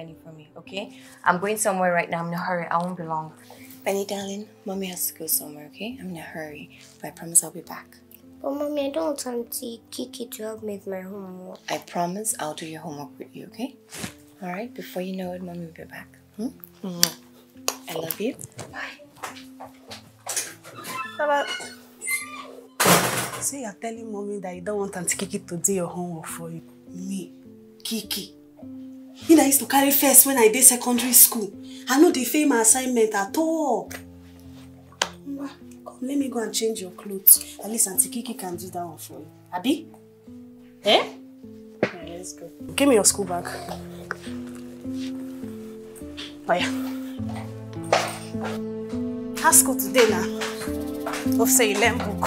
Need you to take care of Benny for me, okay? I'm going somewhere right now. I'm in a hurry. I won't be long. Benny, darling, mommy has to go somewhere, okay? I'm in a hurry, but I promise I'll be back. But Mommy, I don't want Auntie Kiki to help me with my homework. I promise I'll do your homework with you, okay? All right. Before you know it, mommy will be back. Hmm? I love you. Bye. Bye-bye. So you're telling mommy that you don't want Auntie Kiki to do your homework for you. Me, Kiki. Me that used to carry first when I did secondary school. I know they fail my assignment at all. Come, let me go and change your clothes. At least Auntie Kiki can do that one for you. Abi? Eh? Yeah, let's go. Give me your school bag. Oh yeah. How's school today now? Hope say learn book.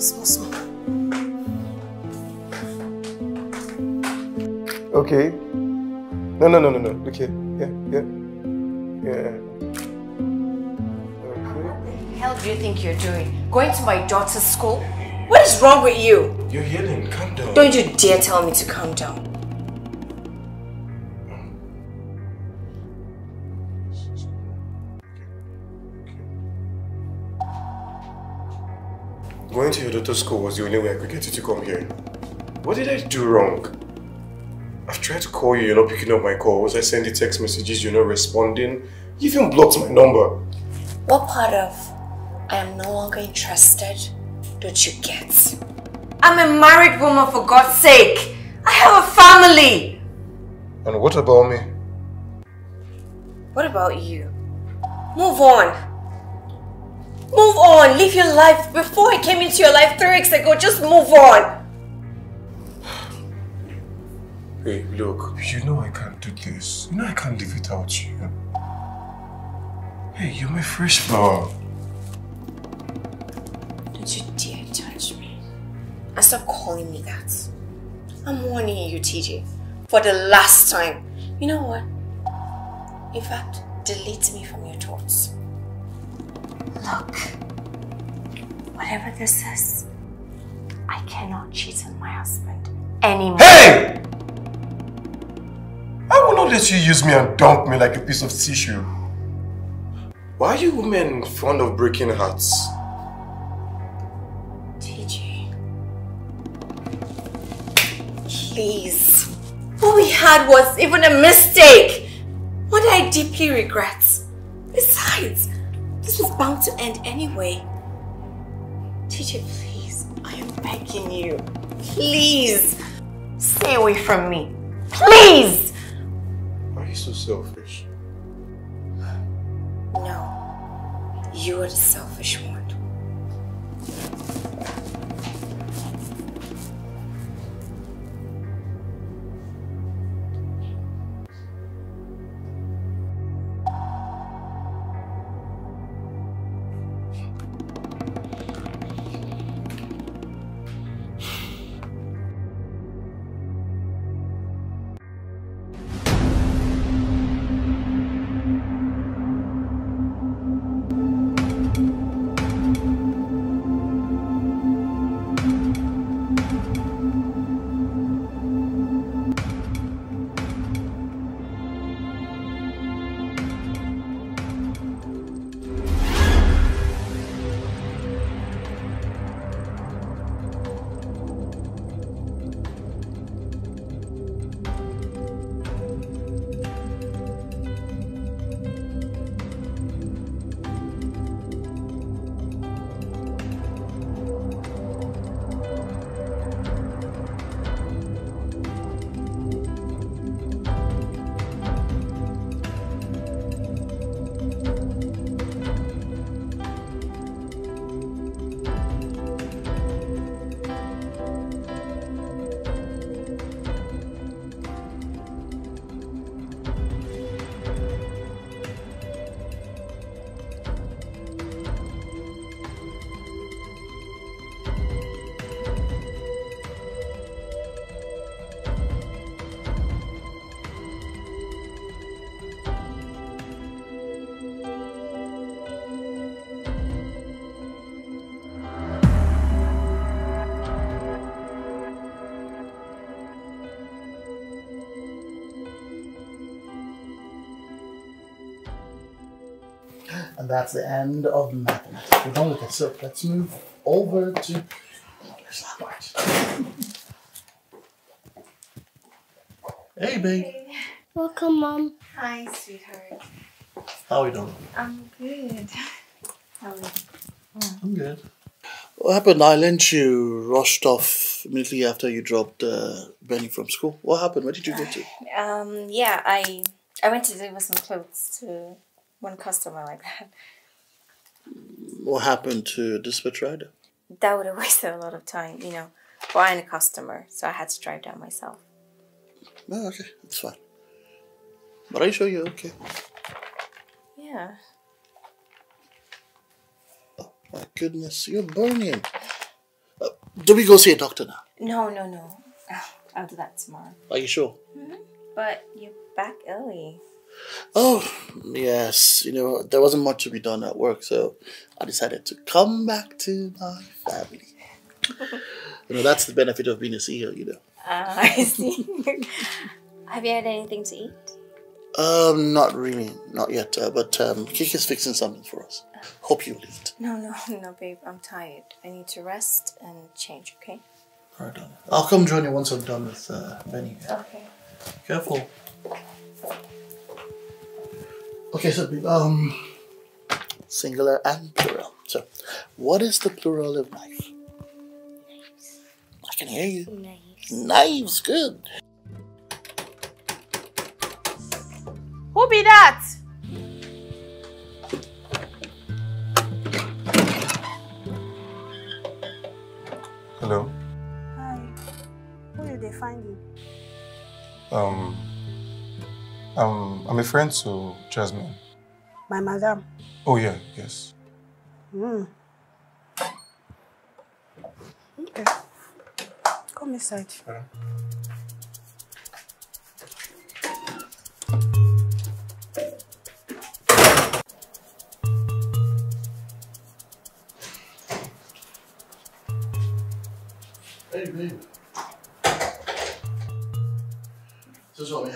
Small, small. Okay. No, no, no, no, no. Look here. Yeah, yeah. Yeah. hell do you think you're doing? Going to my daughter's school? What is wrong with you? You're yelling. Calm down. Don't you dare tell me to calm down. Going to your daughter's school was the only way I could get you to come here. What did I do wrong? I've tried to call you, you're not picking up my calls. I send you text messages, you're not responding. You even blocked my number. What part of I am no longer interested don't you get? I'm a married woman for God's sake. I have a family. And what about me? What about you? Move on. Move on. Live your life. Before I came into your life three weeks ago, just move on. Hey, look, you know I can't do this. You know I can't live without you. Hey, you're my fresh flower. Don't you dare touch me. And stop calling me that. I'm warning you, TJ. For the last time. You know what? In fact, delete me from your thoughts. Look, whatever this is, I cannot cheat on my husband anymore. Hey! I will not let you use me and dump me like a piece of tissue. Why are you women fond of breaking hearts? TJ. Please. What we had was even a mistake. What I deeply regret. Besides, this was bound to end anyway. TJ, please. I am begging you. Please. Stay away from me. Please! You so selfish? No. You are the selfish one. And that's the end of mathematics. We're done with it. So let's move over to English language. *laughs* Hey, babe. Welcome, Mom. Hi, sweetheart. How are we doing? I'm good. How are you? I'm good. What happened? I lent you rushed off immediately after you dropped uh, Benny from school. What happened? Where did you go to? Um, yeah, I I went to deliver some clothes to one customer like that. What happened to dispatch rider? That would have *laughs* wasted a lot of time, you know, flying a customer, so I had to drive down myself. Oh, okay, that's fine. But I show you're okay? Yeah. Oh my goodness, you're burning. Uh, do we go see a doctor now? No, no, no. *sighs* I'll do that tomorrow. Are you sure? But you're back early. Oh, yes. You know, there wasn't much to be done at work, so I decided to come back to my family. You know, that's the benefit of being a CEO, you know. Uh, *laughs* I see. Have you had anything to eat? Um, not really, not yet. Uh, but um, Kiki's fixing something for us. Hope you'll eat. No, no, no, babe. I'm tired. I need to rest and change, okay? All right. I'll come join you once I'm done with uh, Benny. Okay. Careful. Okay, so um, singular and plural. So, what is the plural of knife? I can hear you. Knives. Knives, good. Who be that? Hello. Hi. Who did they find you? Um, um, I'm a friend to Jasmine. My madam. Oh yeah, yes. Hmm. Okay. Come inside. Hey,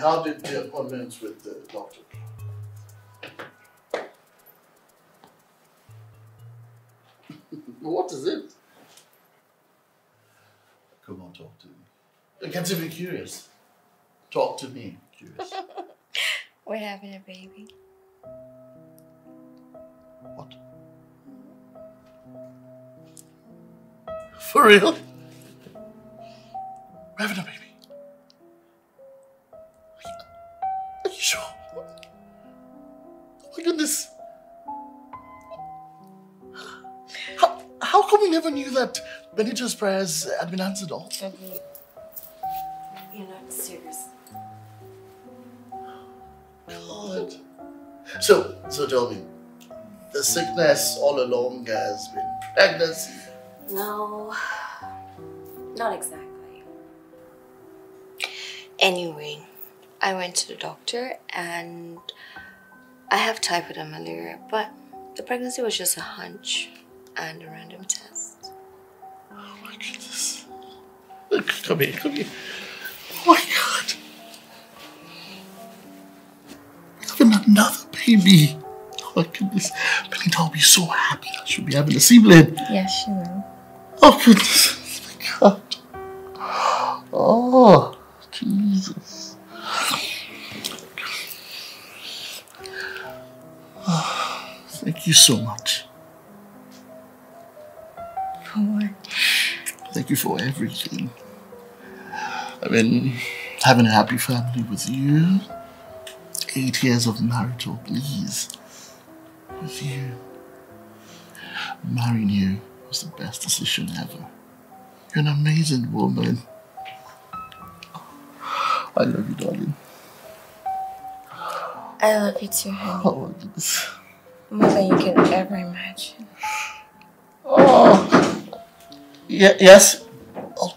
how did the appointments with the doctor? *laughs* what is it? Come on, talk to me. I can't even be curious. Talk to me, curious. *laughs* We're having a baby. What? For real? We're having a baby. My goodness. How, how come we never knew that Benita's prayers had been answered all? You're not serious. God. So, so tell me, the sickness all along has been pregnancy. No, not exactly. Anyway, I went to the doctor and I have typhoid and malaria, but the pregnancy was just a hunch and a random test. Oh my goodness. Look, come here, come here. Oh my god. We're having another baby. Oh my goodness. Benita will be so happy that she'll be having a sibling. Yes, she will. Oh goodness. Oh my god. Oh, Jesus. Oh, thank you so much. For what? Thank you for everything. I mean, having a happy family with you, eight years of marital oh, bliss with you. Marrying you was the best decision ever. You're an amazing woman. I love you, darling. I love you too, honey. Oh. More than you can ever imagine. Oh, yeah, yes. Oh.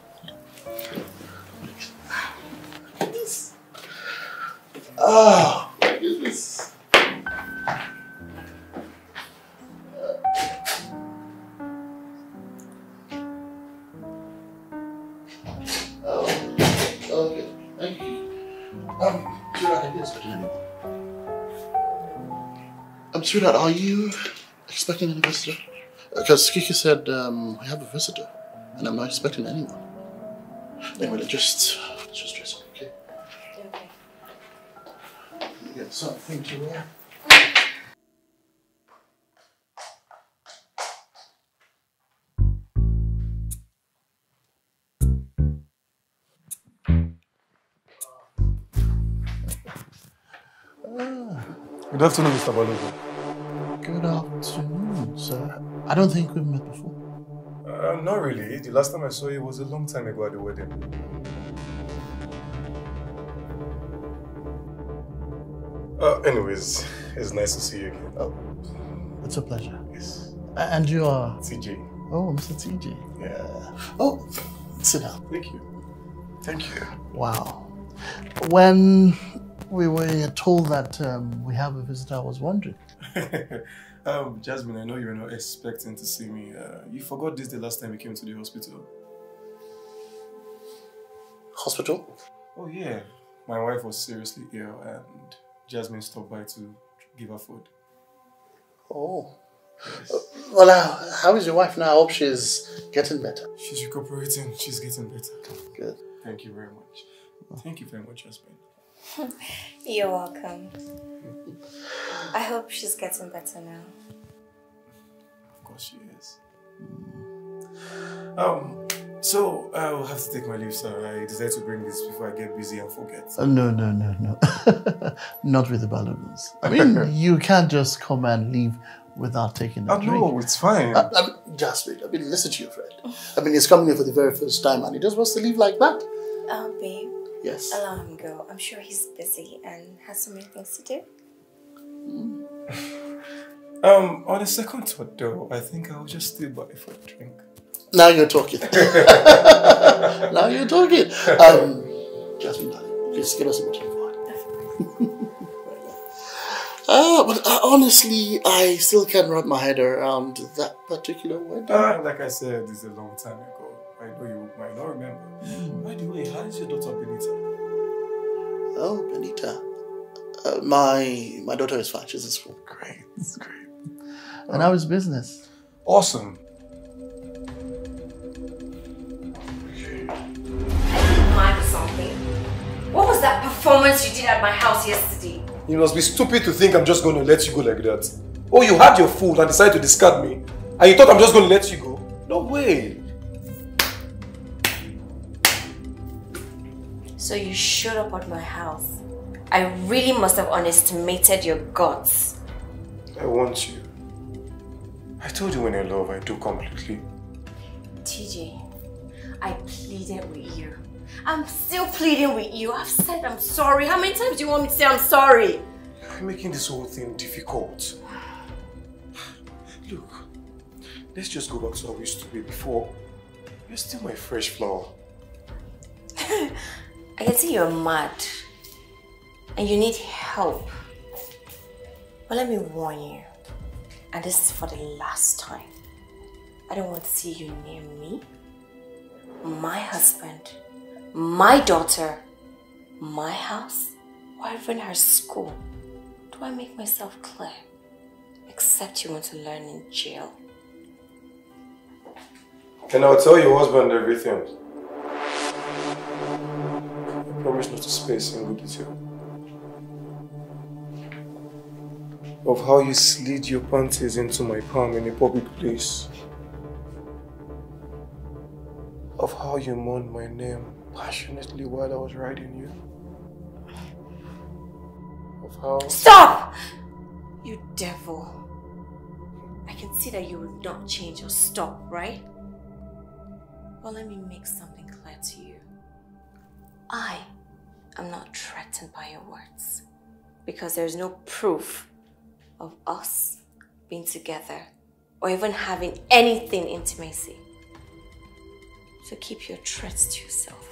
Oh, Are you expecting any visitor? Uh, because Kiki said um, we have a visitor, and I'm not expecting anyone. Anyway, let's just, let's just dress up, okay? Okay. Get something to wear. Good afternoon, Mr. Balogun. I don't think we've met before. Uh, not really. The last time I saw you was a long time ago at the wedding. Uh, anyways, it's nice to see you again. Oh, it's a pleasure. Yes. And you are? TJ. Oh, Mr. TJ. Yeah. Oh, sit down. Thank you. Thank you. Wow. When we were told that um, we have a visitor, I was wondering. *laughs* um, Jasmine, I know you were not expecting to see me. Uh, you forgot this the last time you came to the hospital. Hospital? Oh, yeah. My wife was seriously ill and Jasmine stopped by to give her food. Oh. Uh, Well, uh, how is your wife now? I hope she's getting better. She's recuperating. She's getting better. Good. Thank you very much. Thank you very much, Jasmine. *laughs* You're welcome. I hope she's getting better now. Of course she is. Um, so I'll have to take my leave, sir. I decided to bring this before I get busy and forget. Uh, no, no, no, no. *laughs* Not with the balloons. I mean, *laughs* you can't just come and leave without taking a Oh, drink. no, it's fine. I, I mean, Jasmine, I mean, listen to your friend. I mean, he's coming here for the very first time and he just wants to leave like that. Oh, babe. Yes. Allow him go. I'm sure he's busy and has so many things to do. *laughs* Um, on a second thought, though, I think I'll just stay by for a drink. Now you're talking. *laughs* now you're talking. Um, Jasmine, darling, please get us a bottle of wine. *laughs* Ah, but uh, honestly, I still can't wrap my head around that particular wedding. Uh, like I said, this is a long time ago. I know you might not remember. By the way, how is your daughter Benita? Oh, Benita. Uh, my my daughter is fine. She's in school. Great, great. And how is business? Awesome. Mind something. What was that performance you did at my house yesterday? You must be stupid to think I'm just going to let you go like that. Oh, you had your food and decided to discard me. And you thought I'm just going to let you go? No way. So you showed up at my house. I really must have underestimated your guts. I want you. I told you when I love, I do completely. TJ, I pleaded with you. I'm still pleading with you. I've said I'm sorry. How many times do you want me to say I'm sorry? You're making this whole thing difficult. Look, let's just go back to how we used to be before. You're still my fresh flower. *laughs* I can see you're mad and you need help. But let me warn you, and this is for the last time. I don't want to see you near me, my husband, my daughter, my house, or even her school. Do I make myself clear? Except you want to learn in jail. And I'll tell your husband everything. Not to spare a single detail. Of how you slid your panties into my palm in a public place. Of how you mourned my name passionately while I was riding you. Of how... Stop! You devil. I can see that you will not change or stop, right? Well, let me make something clear to you. I am not threatened by your words because there's no proof of us being together or even having anything intimacy. So keep your threats to yourself.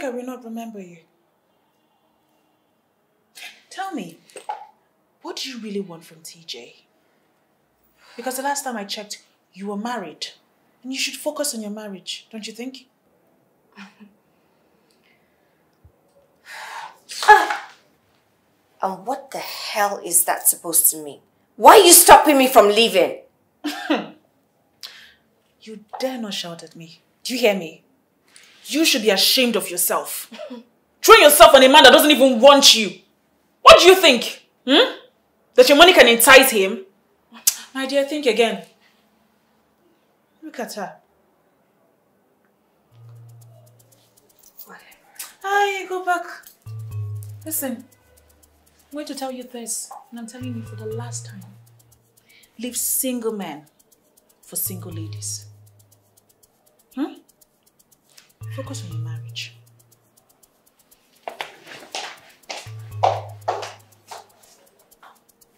Think I will not remember you? Tell me, what do you really want from TJ? Because the last time I checked, you were married. And you should focus on your marriage, don't you think? *sighs* And what the hell is that supposed to mean? Why are you stopping me from leaving? *laughs* You dare not shout at me. Do you hear me? You should be ashamed of yourself. *laughs* Throwing yourself on a man that doesn't even want you. What do you think? Hmm? That your money can entice him? My dear, think again. Look at her. Aye, go back. Listen, I'm going to tell you this, and I'm telling you for the last time. Leave single men for single ladies. Hmm? Focus on your marriage.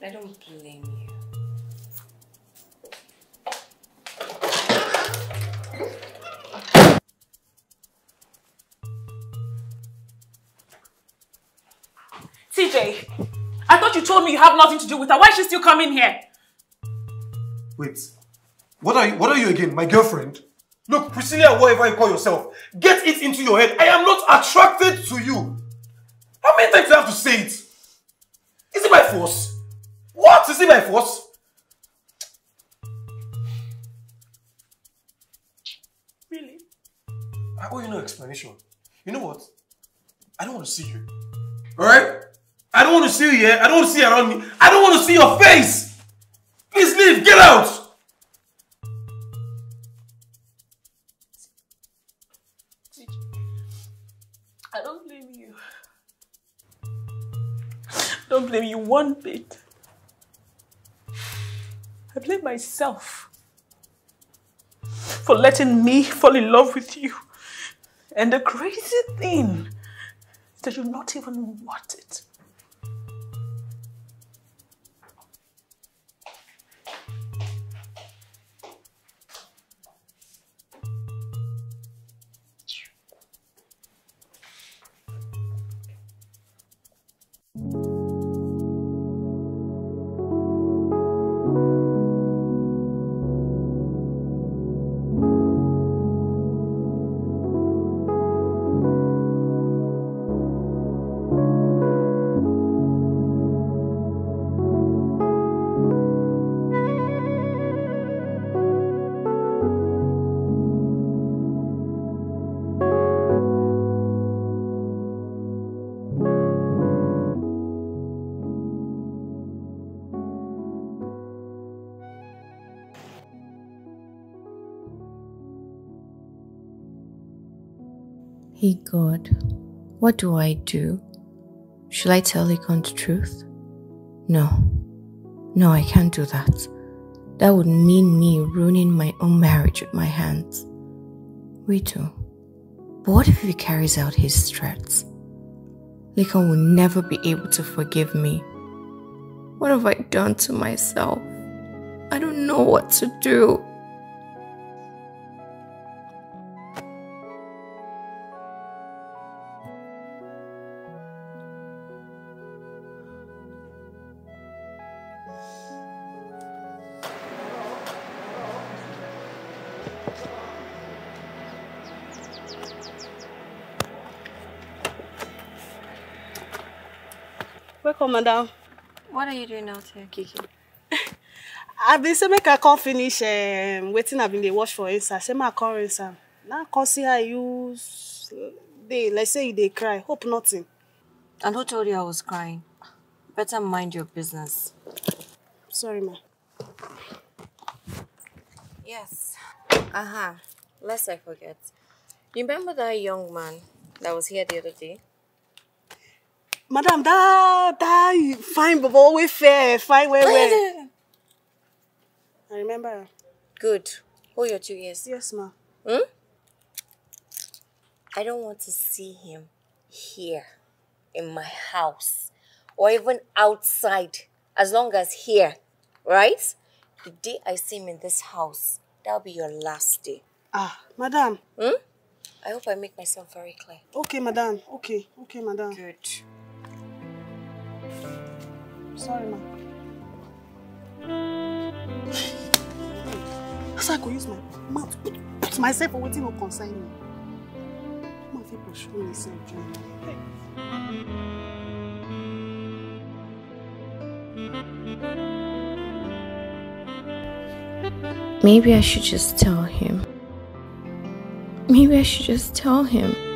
I don't blame you. TJ, I thought you told me you have nothing to do with her. Why is she still coming here? Wait. What are you what are you again? My girlfriend? Look, Priscilla, whatever you call yourself, get it into your head. I am not attracted to you. How many times do I have to say it? Is it by force? What? Is it by force? Really? I owe you no explanation. You know what? I don't want to see you. Alright? I don't want to see you here. I don't want to see you around me. I don't want to see your face. Please leave. Get out. Blame you one bit. I blame myself for letting me fall in love with you. And the crazy thing is that you not even want it. Hey God, what do I do? Should I tell Ikon the truth? No. No, I can't do that. That would mean me ruining my own marriage with my hands. Rito, but what if he carries out his threats? Likon will never be able to forgive me. What have I done to myself? I don't know what to do. Madam. What are you doing out here, Kiki? *laughs* I've been say make I come finish um, wetin I been dey watch for inside. Say I come am. Now come see how you s- dey like say you dey cry. Hope nothing. And who told you I was crying? Better mind your business. Sorry, ma. Yes. Uh-huh. Lest I forget. You remember that young man that was here the other day? Madam, that that fine bobo wey fair, fine well well. I remember. Good. Hold your two ears. Yes, ma. Hmm? I don't want to see him here in my house or even outside as long as here, right? The day I see him in this house, that'll be your last day. Ah, madam. Hmm? I hope I make myself very clear. Okay, madam. Okay, okay, madam. Good. Sorry, ma. so I could use my mouth put, myself for wetin no concern me. Ma me. Maybe I should just tell him. Maybe I should just tell him.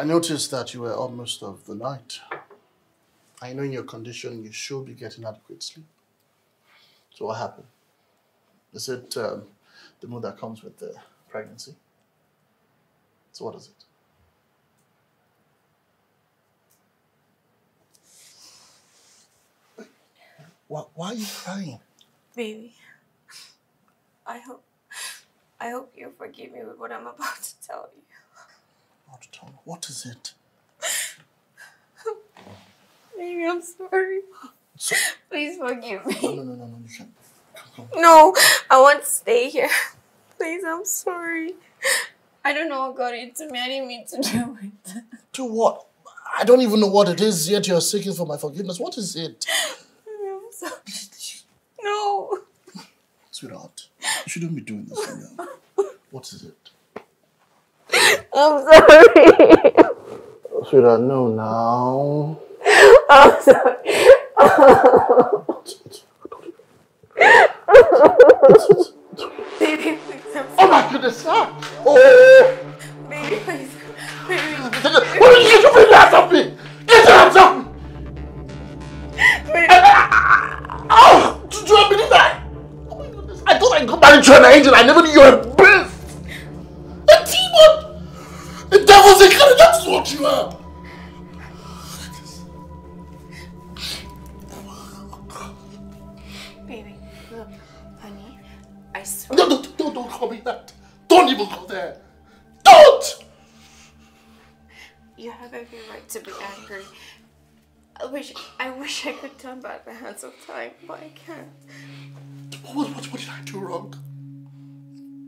I noticed that you were up most of the night. I know in your condition you should be getting adequate sleep. So what happened? Is it um, the mood that comes with the pregnancy? So what is it? Why, why are you crying? Baby, I hope, I hope you forgive me with what I'm about to tell you. Not at all. What is it? *laughs* Baby, I'm sorry. So, Please forgive me. no, no, no, no, no, you can't. No, I want to stay here. *laughs* Please, I'm sorry. I don't know what got into me. I didn't mean to do it. *laughs* Do what? I don't even know what it is, yet you're seeking for my forgiveness. What is it? I'm sorry. No. Sweetheart, you shouldn't be doing this right now. What is it? I'm sorry. Should I know now. *laughs* I'm sorry. Baby, please, I'm Oh my goodness, ah! Oh! Baby, please. Baby. What did you do that of me? Get your hands up! Oh! Did you believe that? Oh my goodness, I thought I got married to an angel. I never knew you were angry. I wish I wish I could turn back the hands of time, but I can't. What, what, what did I do wrong?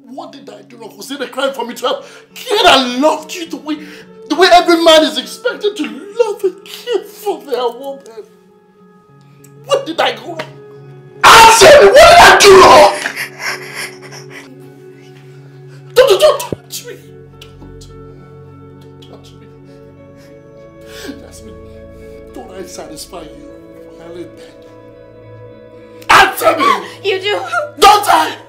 What did I do wrong? Was it a crime for me to have cared and loved you the way, the way every man is expected to love and care for their woman? What did I go wrong? Ah, Answer me! What did I do wrong? Satisfy you bed? Answer me! You do. Don't I?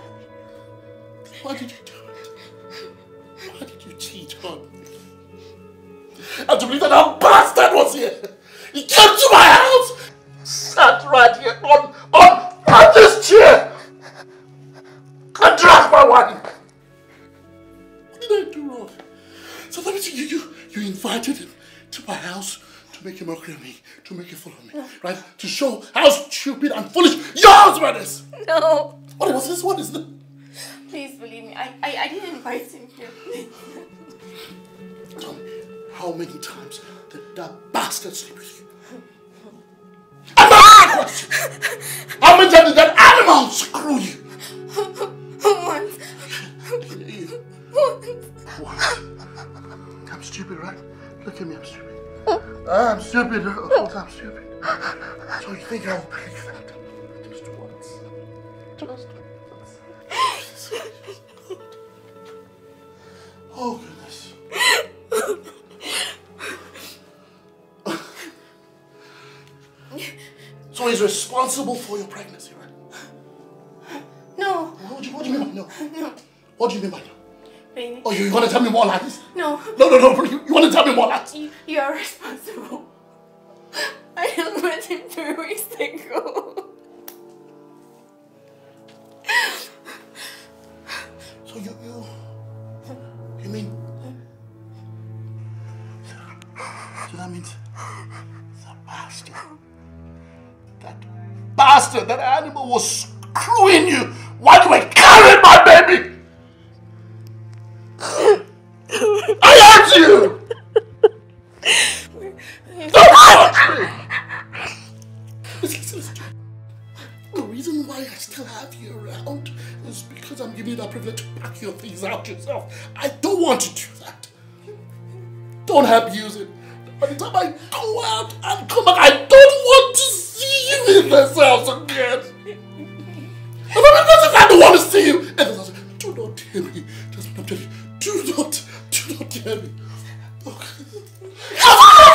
A mockery of me, to make a fool of me, right? To show how stupid and foolish your husband is. No. What was this? What is this? Please believe me. I, I, I didn't invite him here. Please. Tell me, how many times did that bastard sleep with you? And my question, how many times did that animal screw you? Once. What? I'm stupid, right? Look at me, I'm stupid. I'm stupid. Course I'm stupid. So you think I'll believe that? Just once. Just once. Oh, goodness. So he's responsible for your pregnancy, right? No. What do you, what do you mean by no? No. What do you mean by no? Baby. Oh, you, you want to tell me more like this? No. No, no, no. You, you want to tell me more like You, you are responsible. *laughs* I just met him three weeks ago. *laughs* So you, you, you mean, so that means that bastard, that bastard, that animal was screwing you while you were carrying my baby! You that privilege to pack your things out yourself. I don't want to do that. Don't abuse it. By the time I go out and come back, I don't want to see you in this house again. Because I don't want to see you in this house. Do not hear me. That's what I'm telling you. Do not, do not hear me. Okay.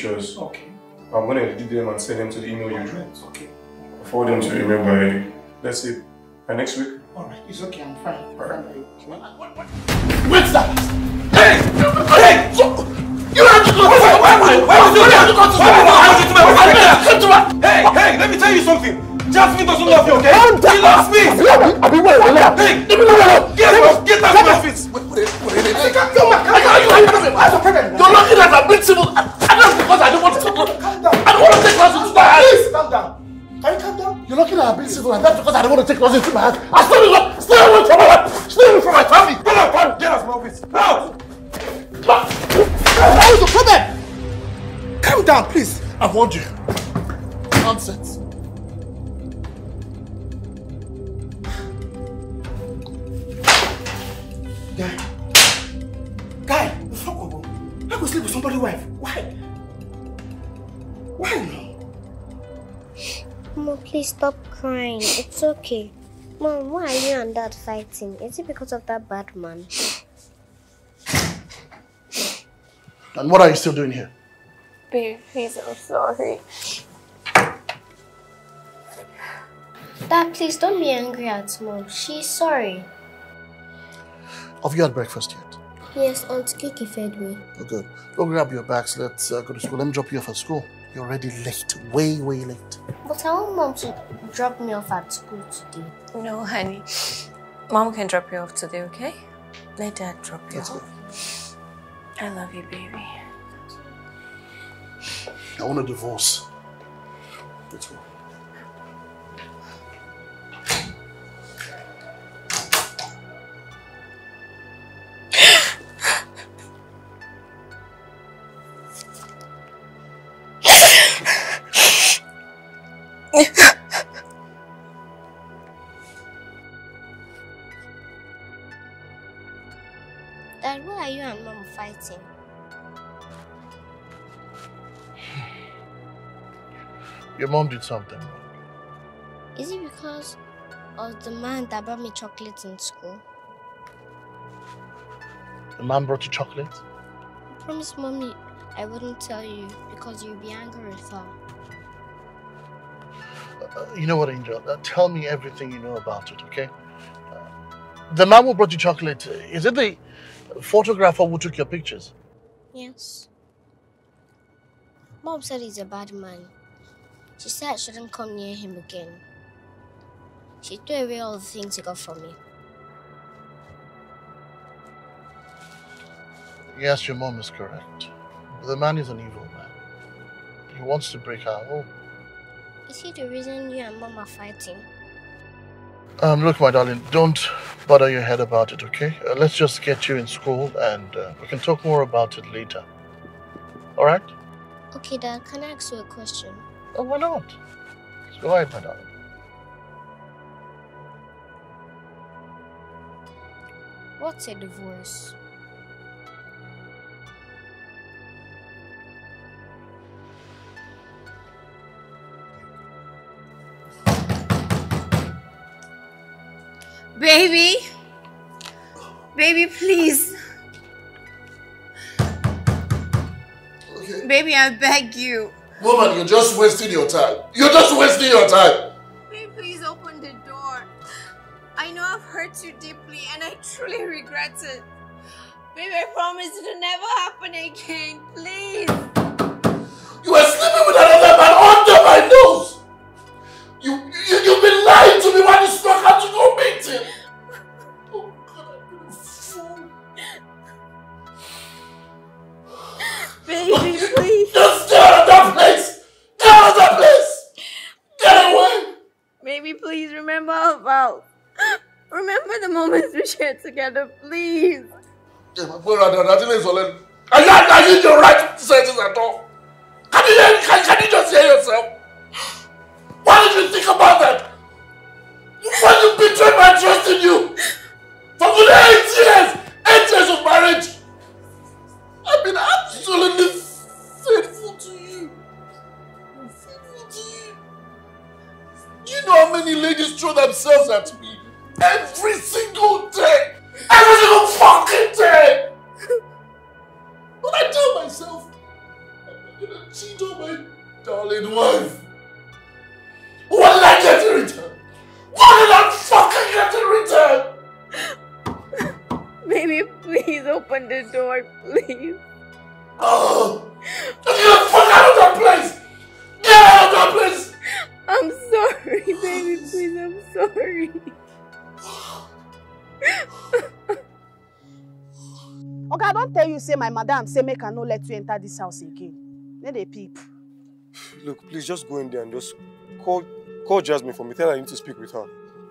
Pictures. Okay. I'm gonna edit them and send them to the email you drew. Okay. Forward them to your email by, let's say, by next week. Alright, it's okay, I'm fine. What's that? Hey! Hey! So, you have to go to Wait, wait, wait, wait, You have to go to Come to Hey, hey, let me tell you something. Jasmine doesn't love you, okay? Calm down. He loves me. I'll be waiting. Hey, Leave me alone. You're looking at a principal and that's because I don't want to take lessons into my hands. I stay away, stay away from my wife. Stay away from my family. Get out, come, get out of my office. Out. What is the problem? Calm down, please. I warned you. It's okay. Mom, why are you and Dad fighting? Is it because of that bad man? And what are you still doing here? Babe, please, I'm sorry. Dad, please don't be angry at Mom. She's sorry. Have you had breakfast yet? Yes, Aunt Kiki fed me. Oh, good. Go grab your bags. Let's uh, go to school. Let me drop you off at school. You're already late. Way, way late. But I want Mom to drop me off at school today. No, honey. Mom can drop you off today, okay? Let dad drop you That's off. I love you, baby. I want a divorce. Dad, why are you and Mom fighting? Your mom did something. Is it because of the man that brought me chocolates in school? The man brought you chocolate? I promised Mommy I wouldn't tell you because you'd be angry with her. Uh, you know what, Angel? Uh, tell me everything you know about it, okay? Uh, the man who brought you chocolate, is it the photographer who took your pictures? Yes. Mom said he's a bad man. She said I shouldn't come near him again. She threw away all the things he got from me. Yes, your mom is correct. The man is an evil man. He wants to break our home. Is he the reason you and Mom are fighting? Um, look, my darling, don't bother your head about it, okay? Uh, let's just get you in school and uh, we can talk more about it later. All right? Okay, Dad, can I ask you a question? Oh, why not? Go ahead, my darling. What's a divorce? Baby! Baby, please! Okay. Baby, I beg you. Woman, you're just wasting your time. You're just wasting your time. Baby, please open the door. I know I've hurt you deeply and I truly regret it. Baby, I promise it'll never happen again. Please. You are sleeping with together, please. I you, are you your right senses at all? Can you, hear- can, can you just hear yourself? Why did you think about that? When you betrayed my trust in you? My madam say make I no let you enter this house again. Then they peep. Look, please just go in there and just call call Jasmine for me. Tell her I need to speak with her.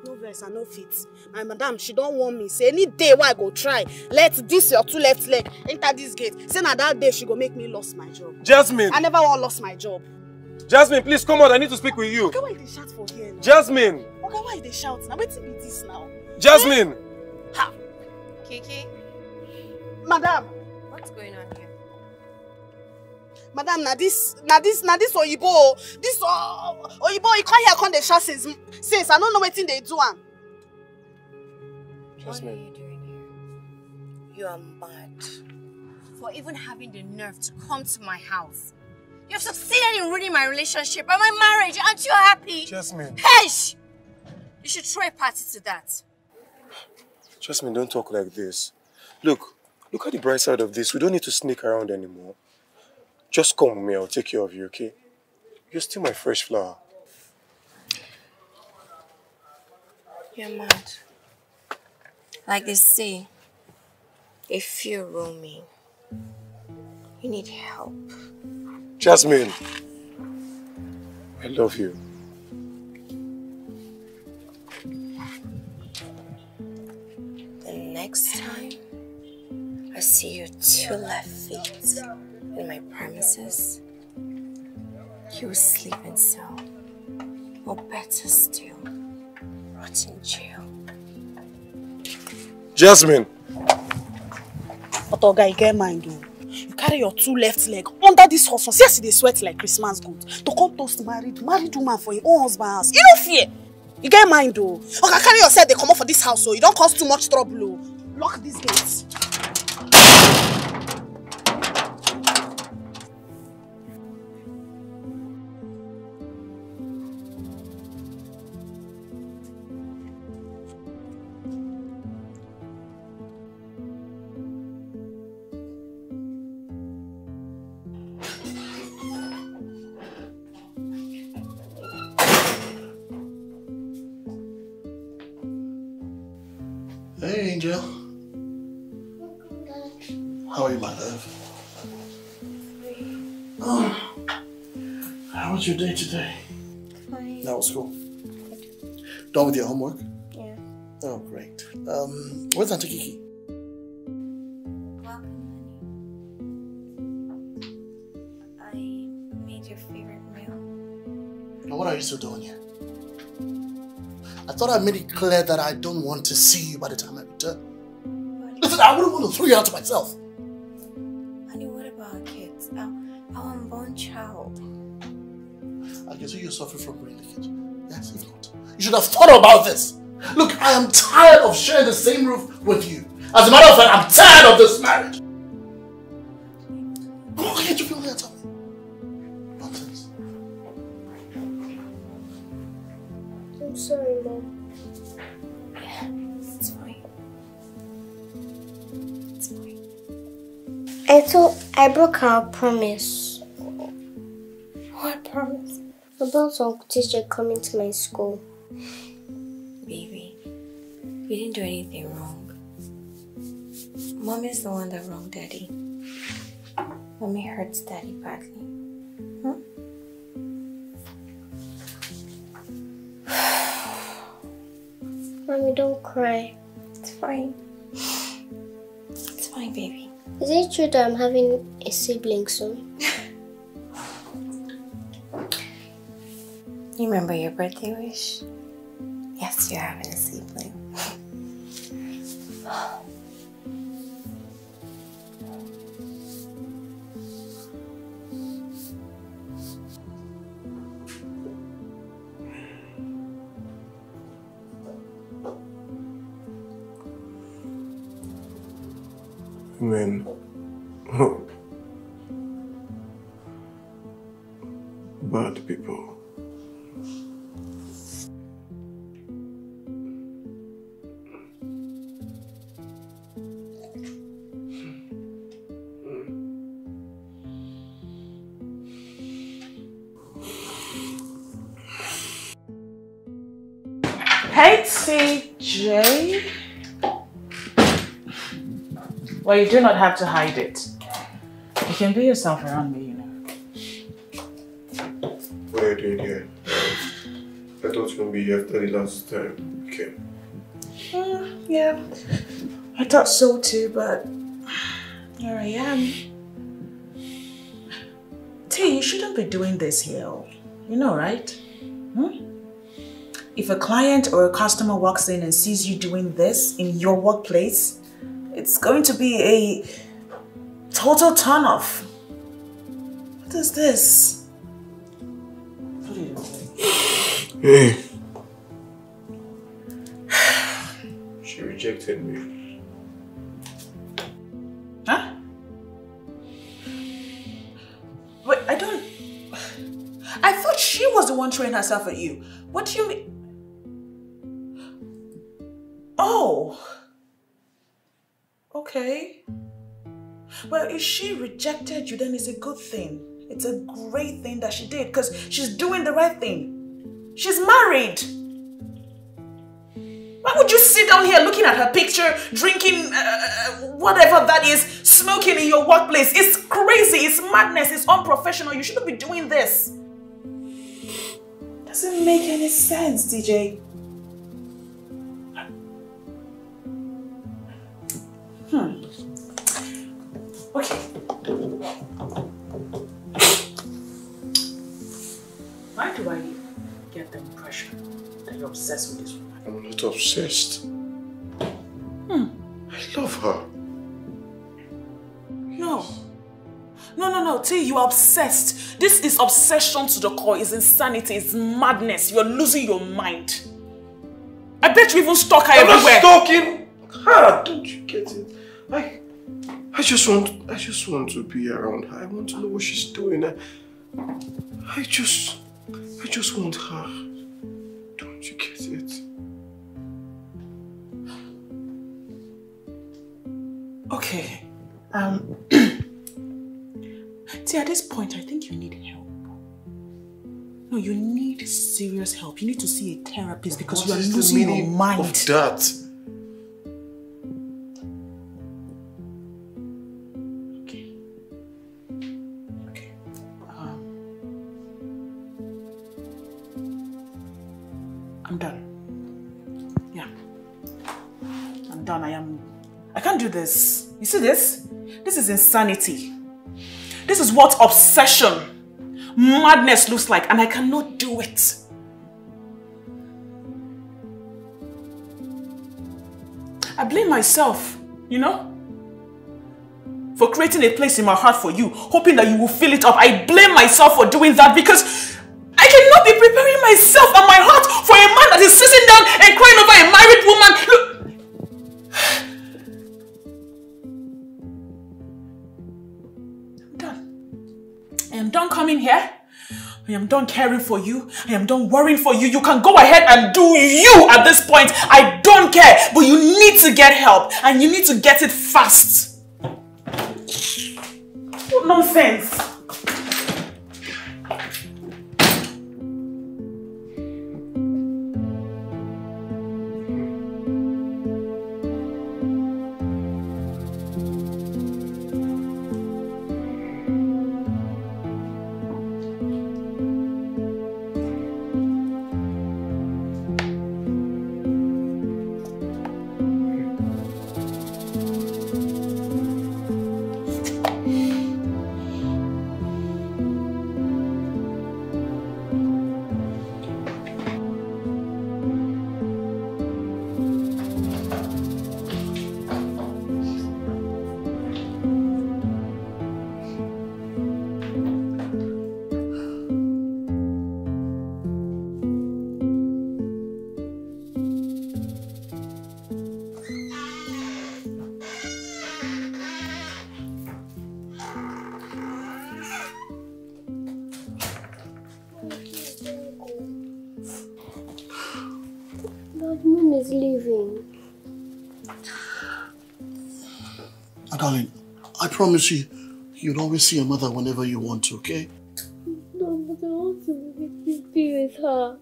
No vex, I no fit. My madam, she don't want me. Say any day why I go try, let this your two left leg enter this gate. Say na that day she go make me lost my job. Jasmine! I never want lost my job. Jasmine, please come out. I need to speak with you. Oga, why they shout for here now? Jasmine! Oga, why they shout now? Wetin be this now? Jasmine! Ha! Kiki, Madam, what's going on here? madam, na this, na this, na this oyibo, o. this uh, oyibo, he come here come dey shout since, since I no know wetin they do am. What are you doing here? You are mad. For even having the nerve to come to my house. You have succeeded in ruining my relationship and my marriage. Aren't you happy? Jasmine. Hesh! You should throw a party to that. Jasmine, don't talk like this. Look, look at the bright side of this. We don't need to sneak around anymore. Just come with me. I'll take care of you, okay? You're still my fresh flower. You're mad. Like they say, if you're roaming, you need help. Jasmine! I love you. The next time I see your two left feet in my premises, you will sleep in cell. Or better still, rot in jail. Jasmine! But oga, you get mind o. You carry your two left leg under this husband. See as dey sweat like Christmas goat. To come toast married married woman for your own husband house. You no fear. You get mind o. Oga, carry yourself they come comot for this house so You don't cause too much trouble. Lock these gates. Angel. How are you, my love? Oh, how was your day today? Fine. That was cool. Done with your homework? Yeah. Oh, great. Um, where's Auntie Kiki? I made your favorite meal. Now, what are you still doing here? I thought I made it clear that I don't want to see you by the time I I wouldn't want to throw you out to myself. Honey, what about our kids? Our, our unborn child. I can see you're suffering from brain leakage. Yes, if not. You should have thought about this. Look, I am tired of sharing the same roof with you. As a matter of fact, I'm tired of this marriage. I promise What promise? about Uncle teacher coming to my school. Baby, we didn't do anything wrong. Mom is the one that wronged Daddy. Mommy hurts Daddy badly. Hmm? *sighs* Mommy, don't cry. It's fine. It's fine, baby. Is it true that I'm having a sibling soon? You remember your birthday wish? Yes, you're having a sibling. Men. You do not have to hide it. You can be yourself around me, you know. What are you doing here? I thought you would be here after the last time you came. Mm, yeah, I thought so too, but here I am. T, you shouldn't be doing this here. You know, right? Hmm? If a client or a customer walks in and sees you doing this in your workplace, it's going to be a total turn off. What is this? What are you doing? Hey. *sighs* She rejected me. Huh? Wait, I don't. I thought she was the one throwing herself at you. What do you mean? Oh. Okay. Well, if she rejected you, then it's a good thing. It's a great thing that she did because she's doing the right thing. She's married. Why would you sit down here looking at her picture, drinking uh, whatever that is, smoking in your workplace? It's crazy, it's madness, it's unprofessional. You shouldn't be doing this. Doesn't make any sense, TJ. Okay. Why do I get the impression that you're obsessed with this woman? I'm not obsessed. Hmm. I love her. No. No, no, no. T, you are obsessed. This is obsession to the core. It's insanity. It's madness. You're losing your mind. I bet you even stalk her I'm everywhere. not stalking her. Don't you get it? I, I just want, I just want to be around her. I want to know what she's doing. I, I just, I just want her. Don't you get it? Okay. Um. *clears throat* See, at this point, I think you need help. No, you need serious help. You need to see a therapist because What you are losing your mind. of that? Do this. You see this? This is insanity. This is what obsession, madness looks like, and I cannot do it. I blame myself, you know? For creating a place in my heart for you, hoping that you will fill it up. I blame myself for doing that because I cannot be preparing myself and my heart for a man that is sitting down and crying over a married woman. Look. Am done coming here. I am done caring for you. I am done worrying for you. You can go ahead and do you at this point. I don't care. But you need to get help. And you need to get it fast. What nonsense. Darling, I promise you, you'll always see your mother whenever you want to, okay? No, but I want to be with her.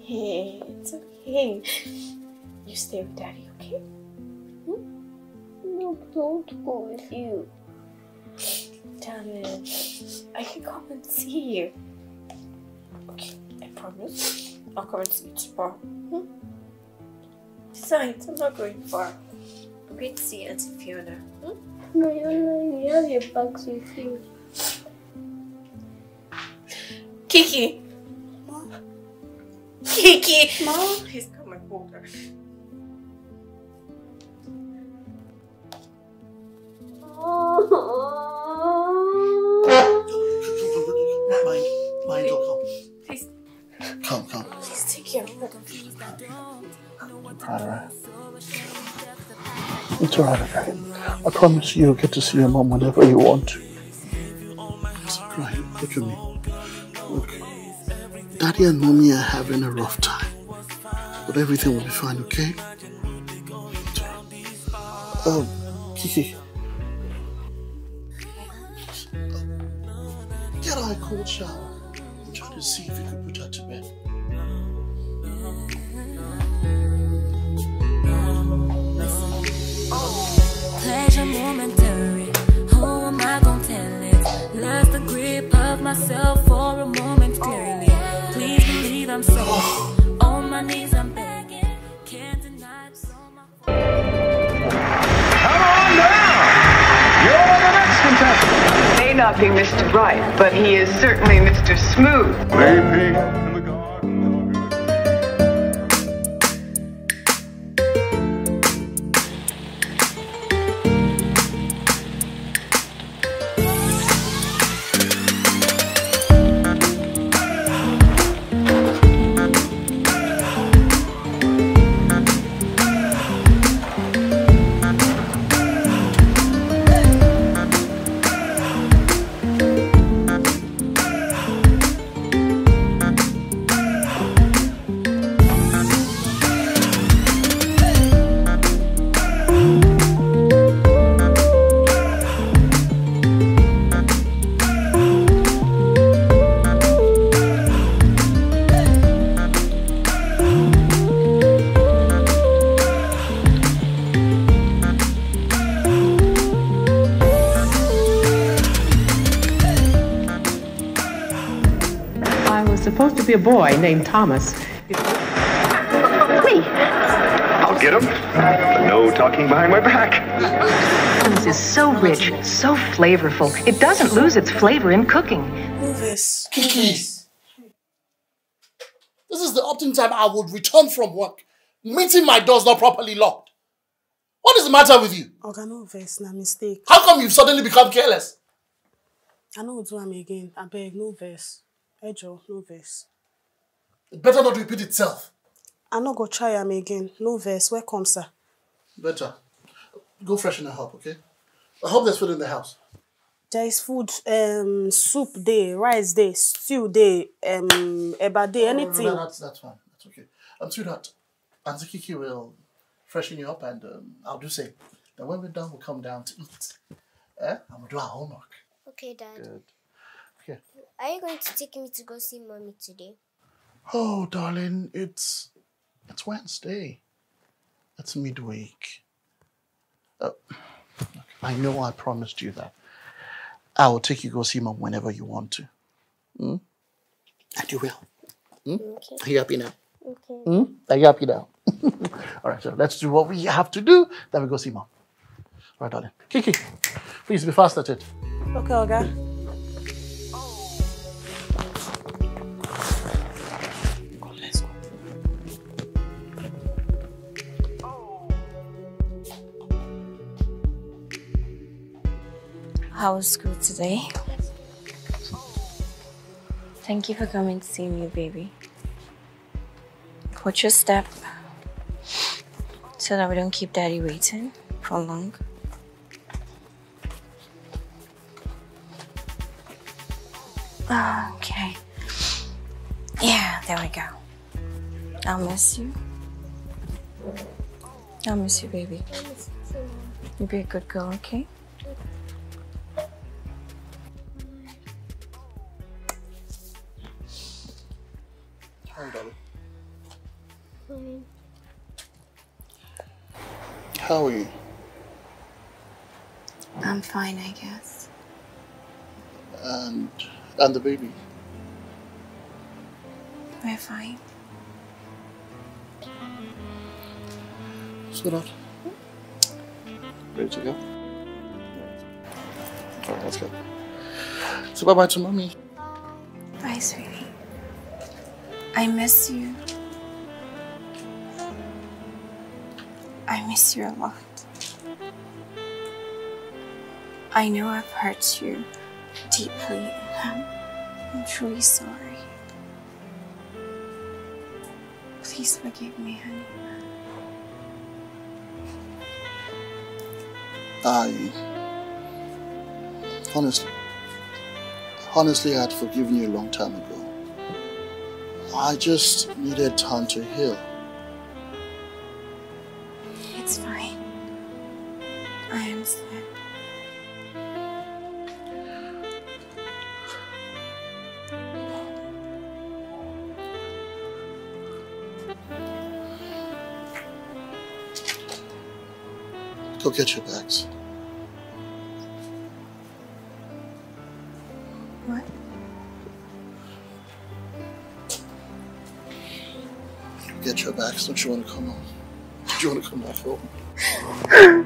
Hey, it's okay. You stay with daddy, okay? No, but I want to go with you. Damn it. I can come and see you. Okay, I promise. I'll come and see you tomorrow. Hmm? Besides, I'm not going far. I'm going to see Auntie Fiona. Hmm? No, you're lying. You have your bags with you. Kiki! Mom? Kiki! Mom! He's got my folder. Mind, mind, come. Please. Come, come. Please take care of her. Alright. It's alright, okay? I promise you'll get to see your mom whenever you want to. Crying. Look at me. Look. Daddy and mommy are having a rough time. But everything will be fine, okay? Um, Kiki. Get her a cold shower. I'm trying to see if you can put her to bed. Myself for a moment clearly. Please believe I'm so on my knees. I'm begging. Can't deny it's all my Come on down! You're the next contestant. May not be Mr. Right, but he is certainly Mr. Smooth. Maybe. A boy named Thomas. I'll get him. But no talking behind my back. Thomas is so rich, so flavorful. It doesn't lose its flavor in cooking. This. Kiki! This is the often time I would return from work, meeting my doors not properly locked. What is the matter with you? Oga, no vex, na mistake. How come you've suddenly become careless? I no go do am again. Abeg, no vex. Ejo, no vex. It better not repeat itself. I no go try am again. No vex. Welcome, sir. Better. Go freshen her up, okay? I hope there's food in the house. there is food, um, soup day, rice day, stew day, um, eba day, Oh, no, no, anything. no, that's, that's fine. That's okay. Um, sweetheart, Auntie Kiki will freshen you up and um, I'll do same. Then when we're done, we'll come down to eat. Eh? And we'll do our homework. Okay, Dad. Good. Okay. Are you going to take me to go see mommy today? Oh, darling, it's it's Wednesday. It's midweek. Uh, I know I promised you that. I will take you go see mom whenever you want to. Hmm? And you will. Hmm? Okay. Are you happy now? Okay. Hmm? Are you happy now? *laughs* All right, so let's do what we have to do. Then we go see mom. All right, darling. Kiki, please be fast at it. Okay, Oga. How was school today? Thank you for coming to see me, baby. Watch your step so that we don't keep daddy waiting for long. Okay. Yeah, there we go. I'll miss you. I'll miss you, baby. You be a good girl, okay? How are you? I'm fine, I guess. And and the baby. We're fine. Sweetheart. Ready to go? All right, let's go. So bye bye to mommy. Bye, sweetie. I miss you. I miss you a lot. I know I've hurt you deeply, and I'm, I'm truly sorry. Please forgive me, honey. I honestly, honestly, I'd forgiven you a long time ago. I just needed time to heal. Get your bags. What? Get your bags. Don't you want to come home? Do you want to come back home? *laughs*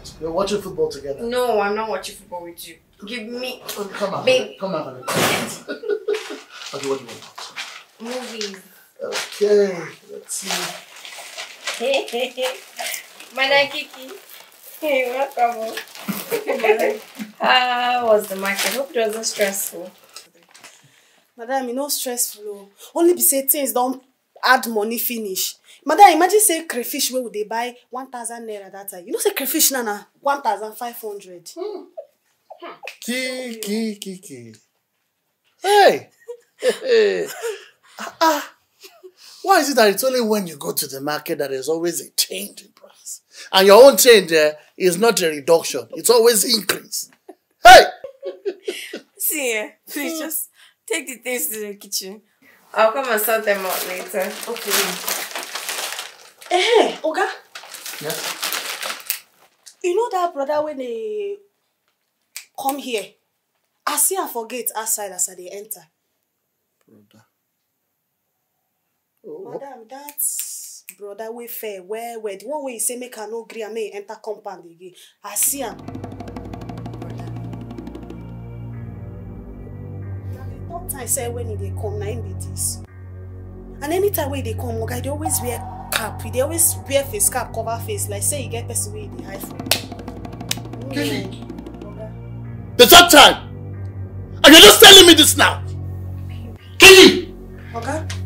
What? We're watching football together. No, I'm not watching football with you. Give me. Oh, come on, Babe. come on. honey. *laughs* okay, what do you want? Movies. Okay, let's see. *laughs* My Kiki. Hey, welcome. How was the market? Hope it wasn't stressful. Madam, you know stressful. oh. Only be say things don't add money finish. Madam, imagine say crayfish where would they buy 1,000 naira that time. You know say crayfish na na 1,500. Kiki, Kiki. Hey! hey. *laughs* Ah, ah. Why is it that it's only when you go to the market that there's always a change in price? And your own change there is not a reduction, it's always increase. Hey! *laughs* See, eh, please just take the things to the kitchen. I'll come and sort them out later. Okay. Hey, Oga. Yes. You know that brother when they come here? I see am for gate outside as I dey enter. Brother. Madam, that's brother wey fair well well. The one wey you say make I no gree am make e enter compound again. I see am. Time say when he dey come, na him be this. And anytime wey he dey come, oga, he dey always wear cap. He dey always wear face cap cover face like say e get person wey he dey hide from. Kelly. The third time. And you're just telling me this now. Kelly. Oga.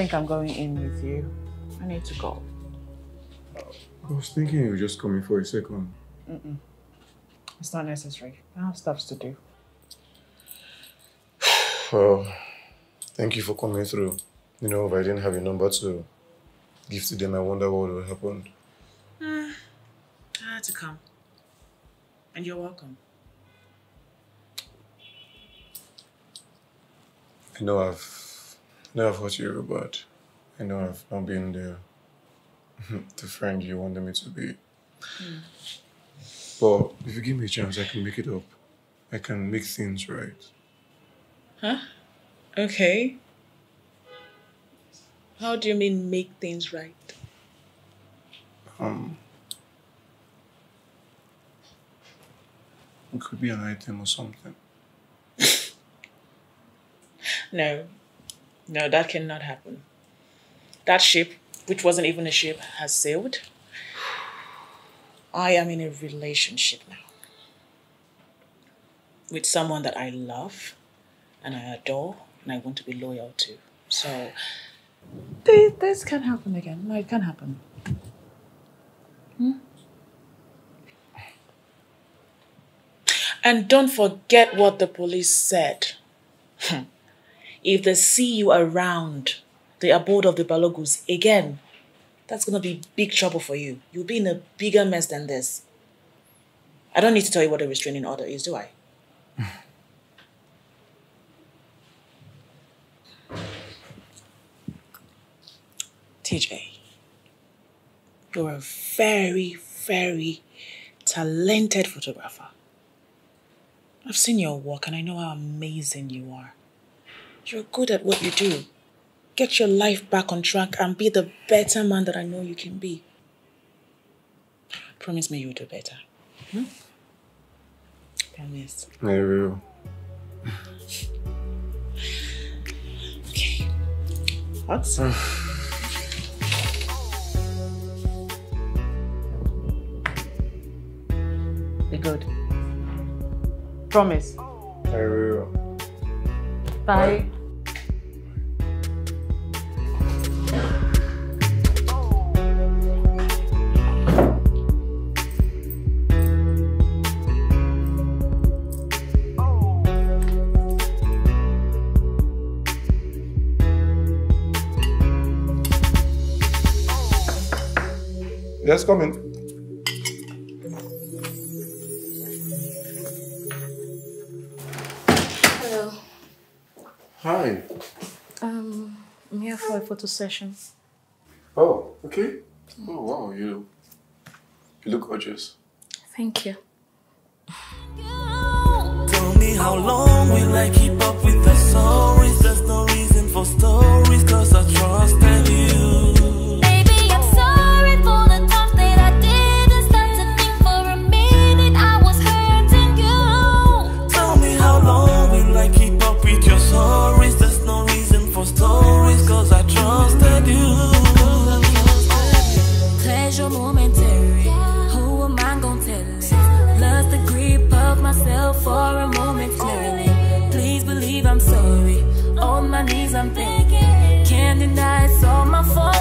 Think I'm going in with you. I need to go. I was thinking you were just coming for a second. Mm-mm. It's not necessary. I have stuff to do. *sighs* Well, thank you for coming through. You know, if I didn't have your number to give to them, I wonder what would have happened. Hmm. I had to come. And you're welcome. I know I've, I know I've hurt you, but I know I've not been the, *laughs* the friend you wanted me to be. But if you give me a chance, I can make it up. I can make things right. Huh? Okay. How do you mean make things right? Um, it could be an item or something. *laughs* No. No, that cannot happen. That ship, which wasn't even a ship, has sailed. I am in a relationship now. With someone that I love and I adore and I want to be loyal to. So This, can happen again. No, it can happen. Hmm? And don't forget what the police said. If they see you around the abode of the Balogus again, that's gonna be big trouble for you. You'll be in a bigger mess than this. I don't need to tell you what a restraining order is, do I? *sighs* TJ, you're a very, very talented photographer. I've seen your work and I know how amazing you are. You're good at what you do. Get your life back on track and be the better man that I know you can be. Promise me you'll do better. Hmm? Promise. I will. okay. What? *sighs* Be good. Promise. I will. Bye. Yes, come in. Photo session. Oh, okay. Oh, wow, you, you look gorgeous. Thank you. Tell me how long will I keep up with the stories? There's no reason for stories, cause I trusted I'm thinking. Can't deny it's all my fault.